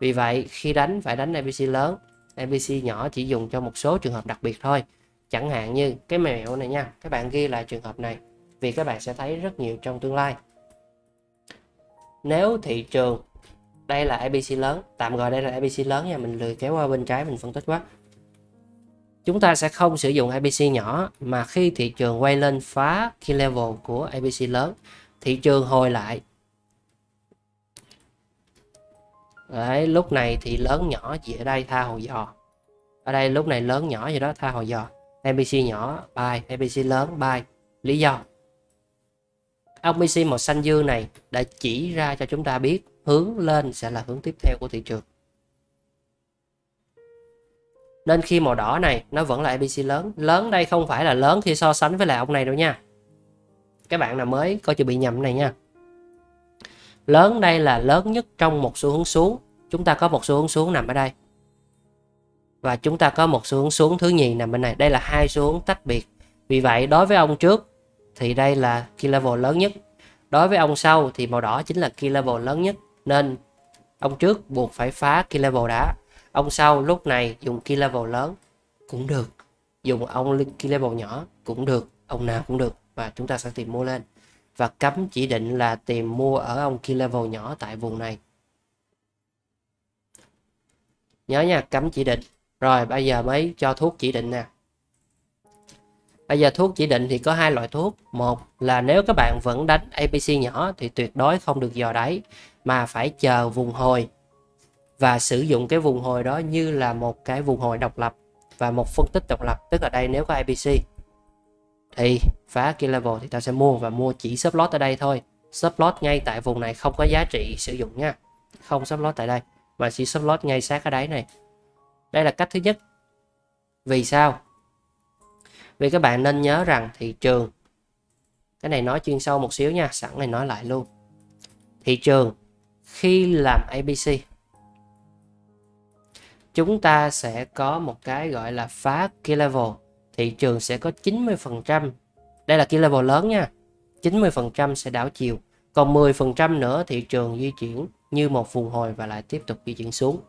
Vì vậy, khi đánh, phải đánh ABC lớn. ABC nhỏ chỉ dùng cho một số trường hợp đặc biệt thôi. Chẳng hạn như cái mẹo này nha, các bạn ghi lại trường hợp này, vì các bạn sẽ thấy rất nhiều trong tương lai. Nếu thị trường, đây là ABC lớn, tạm gọi đây là ABC lớn nha, mình lười kéo qua bên trái, mình phân tích quá chúng ta sẽ không sử dụng ABC nhỏ mà khi thị trường quay lên phá key level của ABC lớn thị trường hồi lại. Đấy, lúc này thì lớn nhỏ gì ở đây tha hồi dò. Ở đây lúc này lớn nhỏ gì đó tha hồi dò. ABC nhỏ bài ABC lớn bài lý do. Ông BC màu xanh dương này đã chỉ ra cho chúng ta biết hướng lên sẽ là hướng tiếp theo của thị trường nên khi màu đỏ này, nó vẫn là ABC lớn. Lớn đây không phải là lớn khi so sánh với lại ông này đâu nha. Các bạn nào mới coi chữ bị nhầm này nha. Lớn đây là lớn nhất trong một xu hướng xuống. Chúng ta có một xu hướng xuống nằm ở đây. Và chúng ta có một xu hướng xuống thứ nhì nằm bên này. Đây là hai xu hướng tách biệt. Vì vậy, đối với ông trước thì đây là key level lớn nhất. Đối với ông sau thì màu đỏ chính là key level lớn nhất. Nên ông trước buộc phải phá key level đã ông sau lúc này dùng key level lớn cũng được, dùng ông key level nhỏ cũng được, ông nào cũng được và chúng ta sẽ tìm mua lên. Và cấm chỉ định là tìm mua ở ông key level nhỏ tại vùng này. Nhớ nha, cấm chỉ định. Rồi, bây giờ mới cho thuốc chỉ định nè. Bây giờ thuốc chỉ định thì có hai loại thuốc. Một là nếu các bạn vẫn đánh APC nhỏ thì tuyệt đối không được dò đáy, mà phải chờ vùng hồi và sử dụng cái vùng hồi đó như là một cái vùng hồi độc lập và một phân tích độc lập. Tức là đây nếu có IPC thì phá key level thì ta sẽ mua và mua chỉ stop lot ở đây thôi. Stop lot ngay tại vùng này không có giá trị sử dụng nha. Không stop lot tại đây, mà chỉ stop lot ngay sát ở đáy này. Đây là cách thứ nhất. Vì sao? Vì các bạn nên nhớ rằng thị trường, cái này nói chuyên sâu một xíu nha, sẵn này nói lại luôn. Thị trường khi làm ABC chúng ta sẽ có một cái gọi là phá key level. Thị trường sẽ có 90% đây là key level lớn nha. 90% sẽ đảo chiều. Còn 10% nữa, thị trường di chuyển như một vùng hồi và lại tiếp tục di chuyển xuống.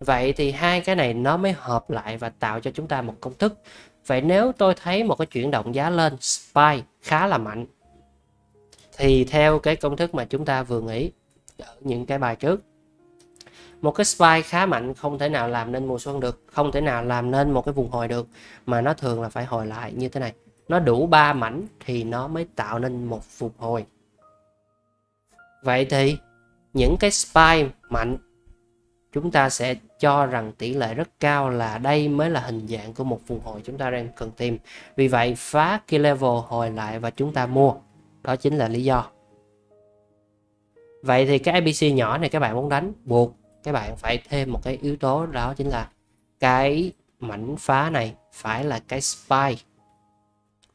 Vậy thì hai cái này nó mới hợp lại và tạo cho chúng ta một công thức. Vậy nếu tôi thấy một cái chuyển động giá lên spy khá là mạnh, thì theo cái công thức mà chúng ta vừa nghĩ ở những cái bài trước một cái spike khá mạnh không thể nào làm nên mùa xuân được, không thể nào làm nên một cái vùng hồi được, mà nó thường là phải hồi lại như thế này. Nó đủ ba mảnh thì nó mới tạo nên một phục hồi. Vậy thì, những cái spike mạnh, chúng ta sẽ cho rằng tỷ lệ rất cao là đây mới là hình dạng của một vùng hồi chúng ta đang cần tìm. Vì vậy, phá key level hồi lại và chúng ta mua, đó chính là lý do. Vậy thì cái ABC nhỏ này các bạn muốn đánh buộc các bạn phải thêm một cái yếu tố đó chính là cái mảnh phá này phải là cái spy,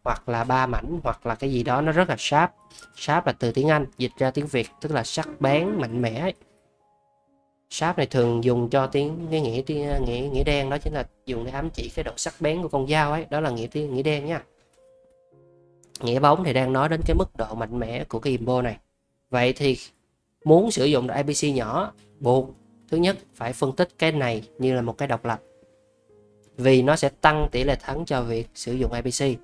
hoặc là ba mảnh, hoặc là cái gì đó, nó rất là sharp. Sharp là từ tiếng Anh, dịch ra tiếng Việt, tức là sắc bén, mạnh mẽ. Ấy. sharp này thường dùng cho tiếng, cái nghĩa tiếng, nghĩa nghĩa đen đó chính là dùng để ám chỉ cái độ sắc bén của con dao ấy. Đó là nghĩa tiếng, nghĩa đen nha. Nghĩa bóng thì đang nói đến cái mức độ mạnh mẽ của cái imbo này. Vậy thì muốn sử dụng được IPC nhỏ, buộc thứ nhất, phải phân tích cái này như là một cái độc lập. Vì nó sẽ tăng tỷ lệ thắng cho việc sử dụng IPC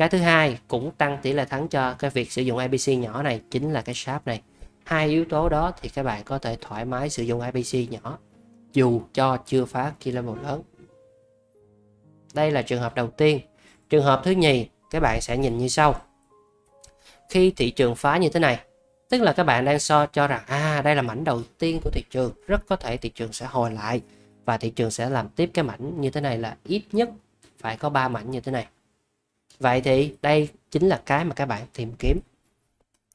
cái thứ hai, cũng tăng tỷ lệ thắng cho cái việc sử dụng IPC nhỏ này, chính là cái sharp này. Hai yếu tố đó thì các bạn có thể thoải mái sử dụng IPC nhỏ, dù cho chưa phá key level lớn. Đây là trường hợp đầu tiên. Trường hợp thứ nhì, các bạn sẽ nhìn như sau. Khi thị trường phá như thế này, tức là các bạn đang so cho rằng à đây là mảnh đầu tiên của thị trường. Rất có thể thị trường sẽ hồi lại và thị trường sẽ làm tiếp cái mảnh như thế này là ít nhất phải có 3 mảnh như thế này. Vậy thì đây chính là cái mà các bạn tìm kiếm.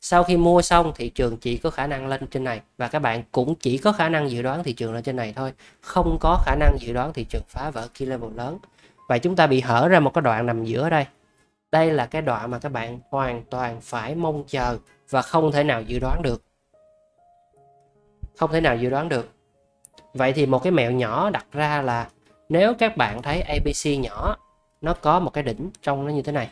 Sau khi mua xong, thị trường chỉ có khả năng lên trên này và các bạn cũng chỉ có khả năng dự đoán thị trường lên trên này thôi. Không có khả năng dự đoán thị trường phá vỡ key level lớn. Vậy chúng ta bị hở ra một cái đoạn nằm giữa đây. Đây là cái đoạn mà các bạn hoàn toàn phải mong chờ và không thể nào dự đoán được không thể nào dự đoán được. Vậy thì một cái mẹo nhỏ đặt ra là nếu các bạn thấy ABC nhỏ, nó có một cái đỉnh trong nó như thế này.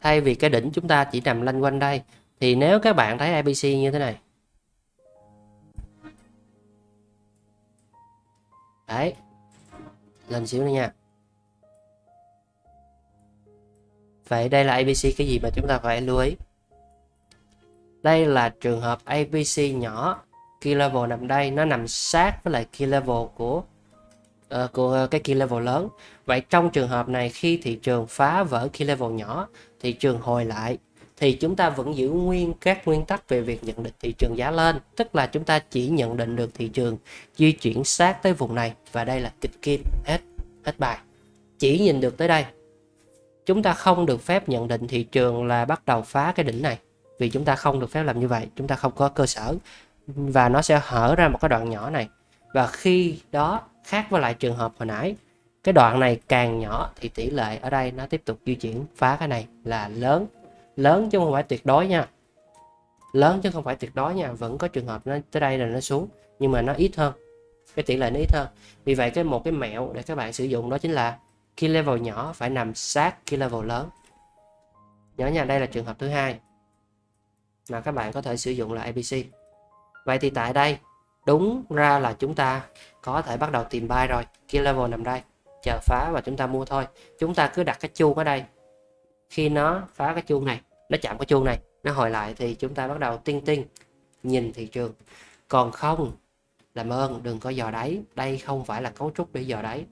Thay vì cái đỉnh chúng ta chỉ nằm lanh quanh đây, thì nếu các bạn thấy ABC như thế này. Đấy. Lên xíu nữa nha. Vậy đây là ABC cái gì mà chúng ta phải lưu ý? Đây là trường hợp ABC nhỏ key level nằm đây nó nằm sát với lại key level của uh, của ờ, cái key level lớn. Vậy trong trường hợp này khi thị trường phá vỡ key level nhỏ thị trường hồi lại thì chúng ta vẫn giữ nguyên các nguyên tắc về việc nhận định thị trường giá lên. Tức là chúng ta chỉ nhận định được thị trường di chuyển sát tới vùng này. Và đây là kịch kim. Hết hết bài. Chỉ nhìn được tới đây chúng ta không được phép nhận định thị trường là bắt đầu phá cái đỉnh này. Vì chúng ta không được phép làm như vậy, chúng ta không có cơ sở. Và nó sẽ hở ra một cái đoạn nhỏ này. Và khi đó, khác với lại trường hợp hồi nãy, cái đoạn này càng nhỏ thì tỷ lệ ở đây nó tiếp tục di chuyển phá cái này là lớn. Lớn chứ không phải tuyệt đối nha. Lớn chứ không phải tuyệt đối nha. Vẫn có trường hợp nó tới đây là nó xuống, nhưng mà nó ít hơn. Cái tỷ lệ nó ít hơn. Vì vậy cái một cái mẹo để các bạn sử dụng đó chính là key level nhỏ phải nằm sát key level lớn. Nhớ nha, đây là trường hợp thứ hai mà các bạn có thể sử dụng là ABC vậy thì tại đây, đúng ra là chúng ta có thể bắt đầu tìm buy rồi. Key level nằm đây, chờ phá và chúng ta mua thôi. Chúng ta cứ đặt cái chuông ở đây. Khi nó phá cái chuông này, nó chạm cái chuông này, nó hồi lại thì chúng ta bắt đầu tinh tinh nhìn thị trường. Còn không, làm ơn, đừng có dò đáy. Đây không phải là cấu trúc để dò đáy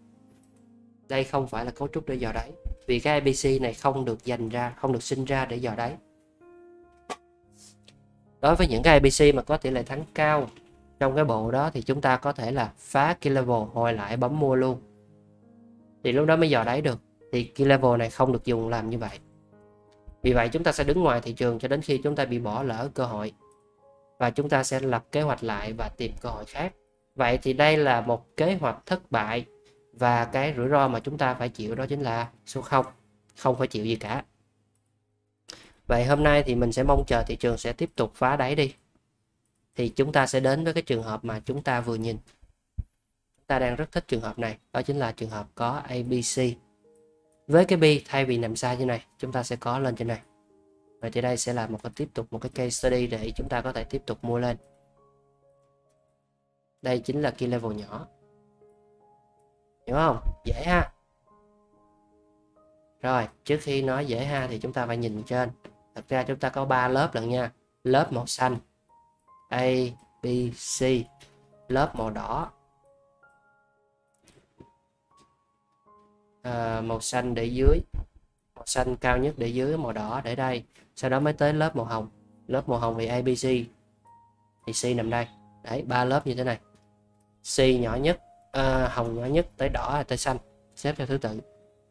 đây không phải là cấu trúc để dò đáy, vì cái ABC này không được dành ra, không được sinh ra để dò đáy. Đối với những cái ABC mà có tỷ lệ thắng cao trong cái bộ đó thì chúng ta có thể là phá key level hồi lại bấm mua luôn. Thì lúc đó mới dò đáy được, thì key level này không được dùng làm như vậy. Vì vậy chúng ta sẽ đứng ngoài thị trường cho đến khi chúng ta bị bỏ lỡ cơ hội. Và chúng ta sẽ lập kế hoạch lại và tìm cơ hội khác. Vậy thì đây là một kế hoạch thất bại và cái rủi ro mà chúng ta phải chịu đó chính là số 0 không phải chịu gì cả. Vậy hôm nay thì mình sẽ mong chờ thị trường sẽ tiếp tục phá đáy đi. Thì chúng ta sẽ đến với cái trường hợp mà chúng ta vừa nhìn. Chúng ta đang rất thích trường hợp này, đó chính là trường hợp có ABC với cái bi thay vì nằm xa như này, chúng ta sẽ có lên trên này. Và thì đây sẽ là một cái tiếp tục một cái case study để chúng ta có thể tiếp tục mua lên. Đây chính là key level nhỏ hiểu không? Dễ ha. Rồi trước khi nói dễ ha thì chúng ta phải nhìn trên. Thật ra chúng ta có ba lớp lần nha. Lớp màu xanh A B C. Lớp màu đỏ. À, màu xanh để dưới. Màu xanh cao nhất để dưới màu đỏ để đây. Sau đó mới tới lớp màu hồng. Lớp màu hồng thì ABC thì C nằm đây. Đấy ba lớp như thế này. C nhỏ nhất à, hồng nhỏ nhất tới đỏ ờ, tới xanh. Xếp theo thứ tự.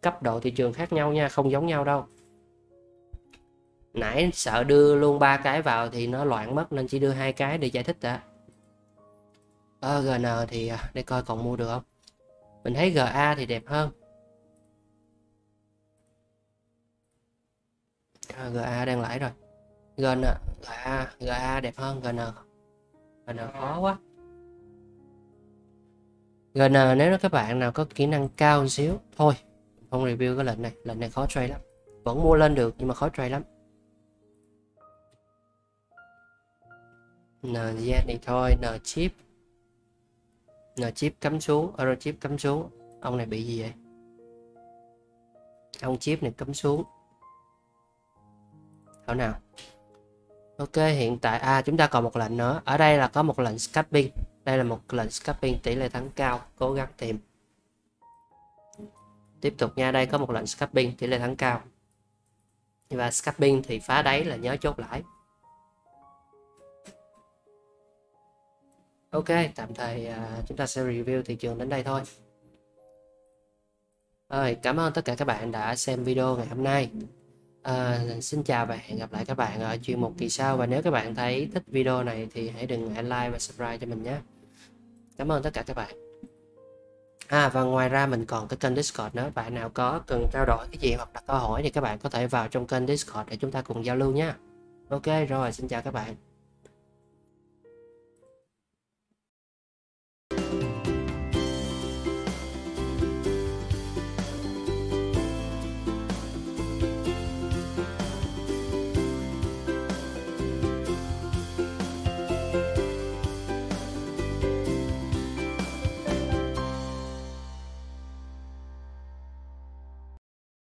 Cấp độ thị trường khác nhau nha không giống nhau đâu. Nãy sợ đưa luôn ba cái vào thì nó loạn mất nên chỉ đưa hai cái để giải thích đã ờ, GN thì để coi còn mua được không? Mình thấy GA thì đẹp hơn. À, GA đang lãi rồi. GN GA GA đẹp hơn GN GN khó quá. GN nếu các bạn nào có kỹ năng cao một xíu, thôi, không review cái lệnh này lệnh này khó trade lắm. Vẫn mua lên được, nhưng mà khó trade lắm. NZ này thôi N chip. N chip cắm xuống, Euro chip cắm xuống. Ông này bị gì vậy? Ông chip này cắm xuống. Thảo nào? Ok, hiện tại à chúng ta còn một lệnh nữa. Ở đây là có một lệnh scalping đây là một lệnh scalping tỷ lệ thắng cao cố gắng tìm. Tiếp tục nha đây có một lệnh scalping tỷ lệ thắng cao. Và scalping thì phá đáy là nhớ chốt lãi ok tạm thời uh, chúng ta sẽ review thị trường đến đây thôi. Rồi cảm ơn tất cả các bạn đã xem video ngày hôm nay. À, xin chào và hẹn gặp lại các bạn ở chuyên mục kỳ sau. Và nếu các bạn thấy thích video này thì hãy đừng ngại like và subscribe cho mình nhé cảm ơn tất cả các bạn. À và ngoài ra mình còn cái kênh discord nữa. Bạn nào có cần trao đổi cái gì hoặc đặt câu hỏi thì các bạn có thể vào trong kênh discord để chúng ta cùng giao lưu nhé ok, rồi, xin chào các bạn.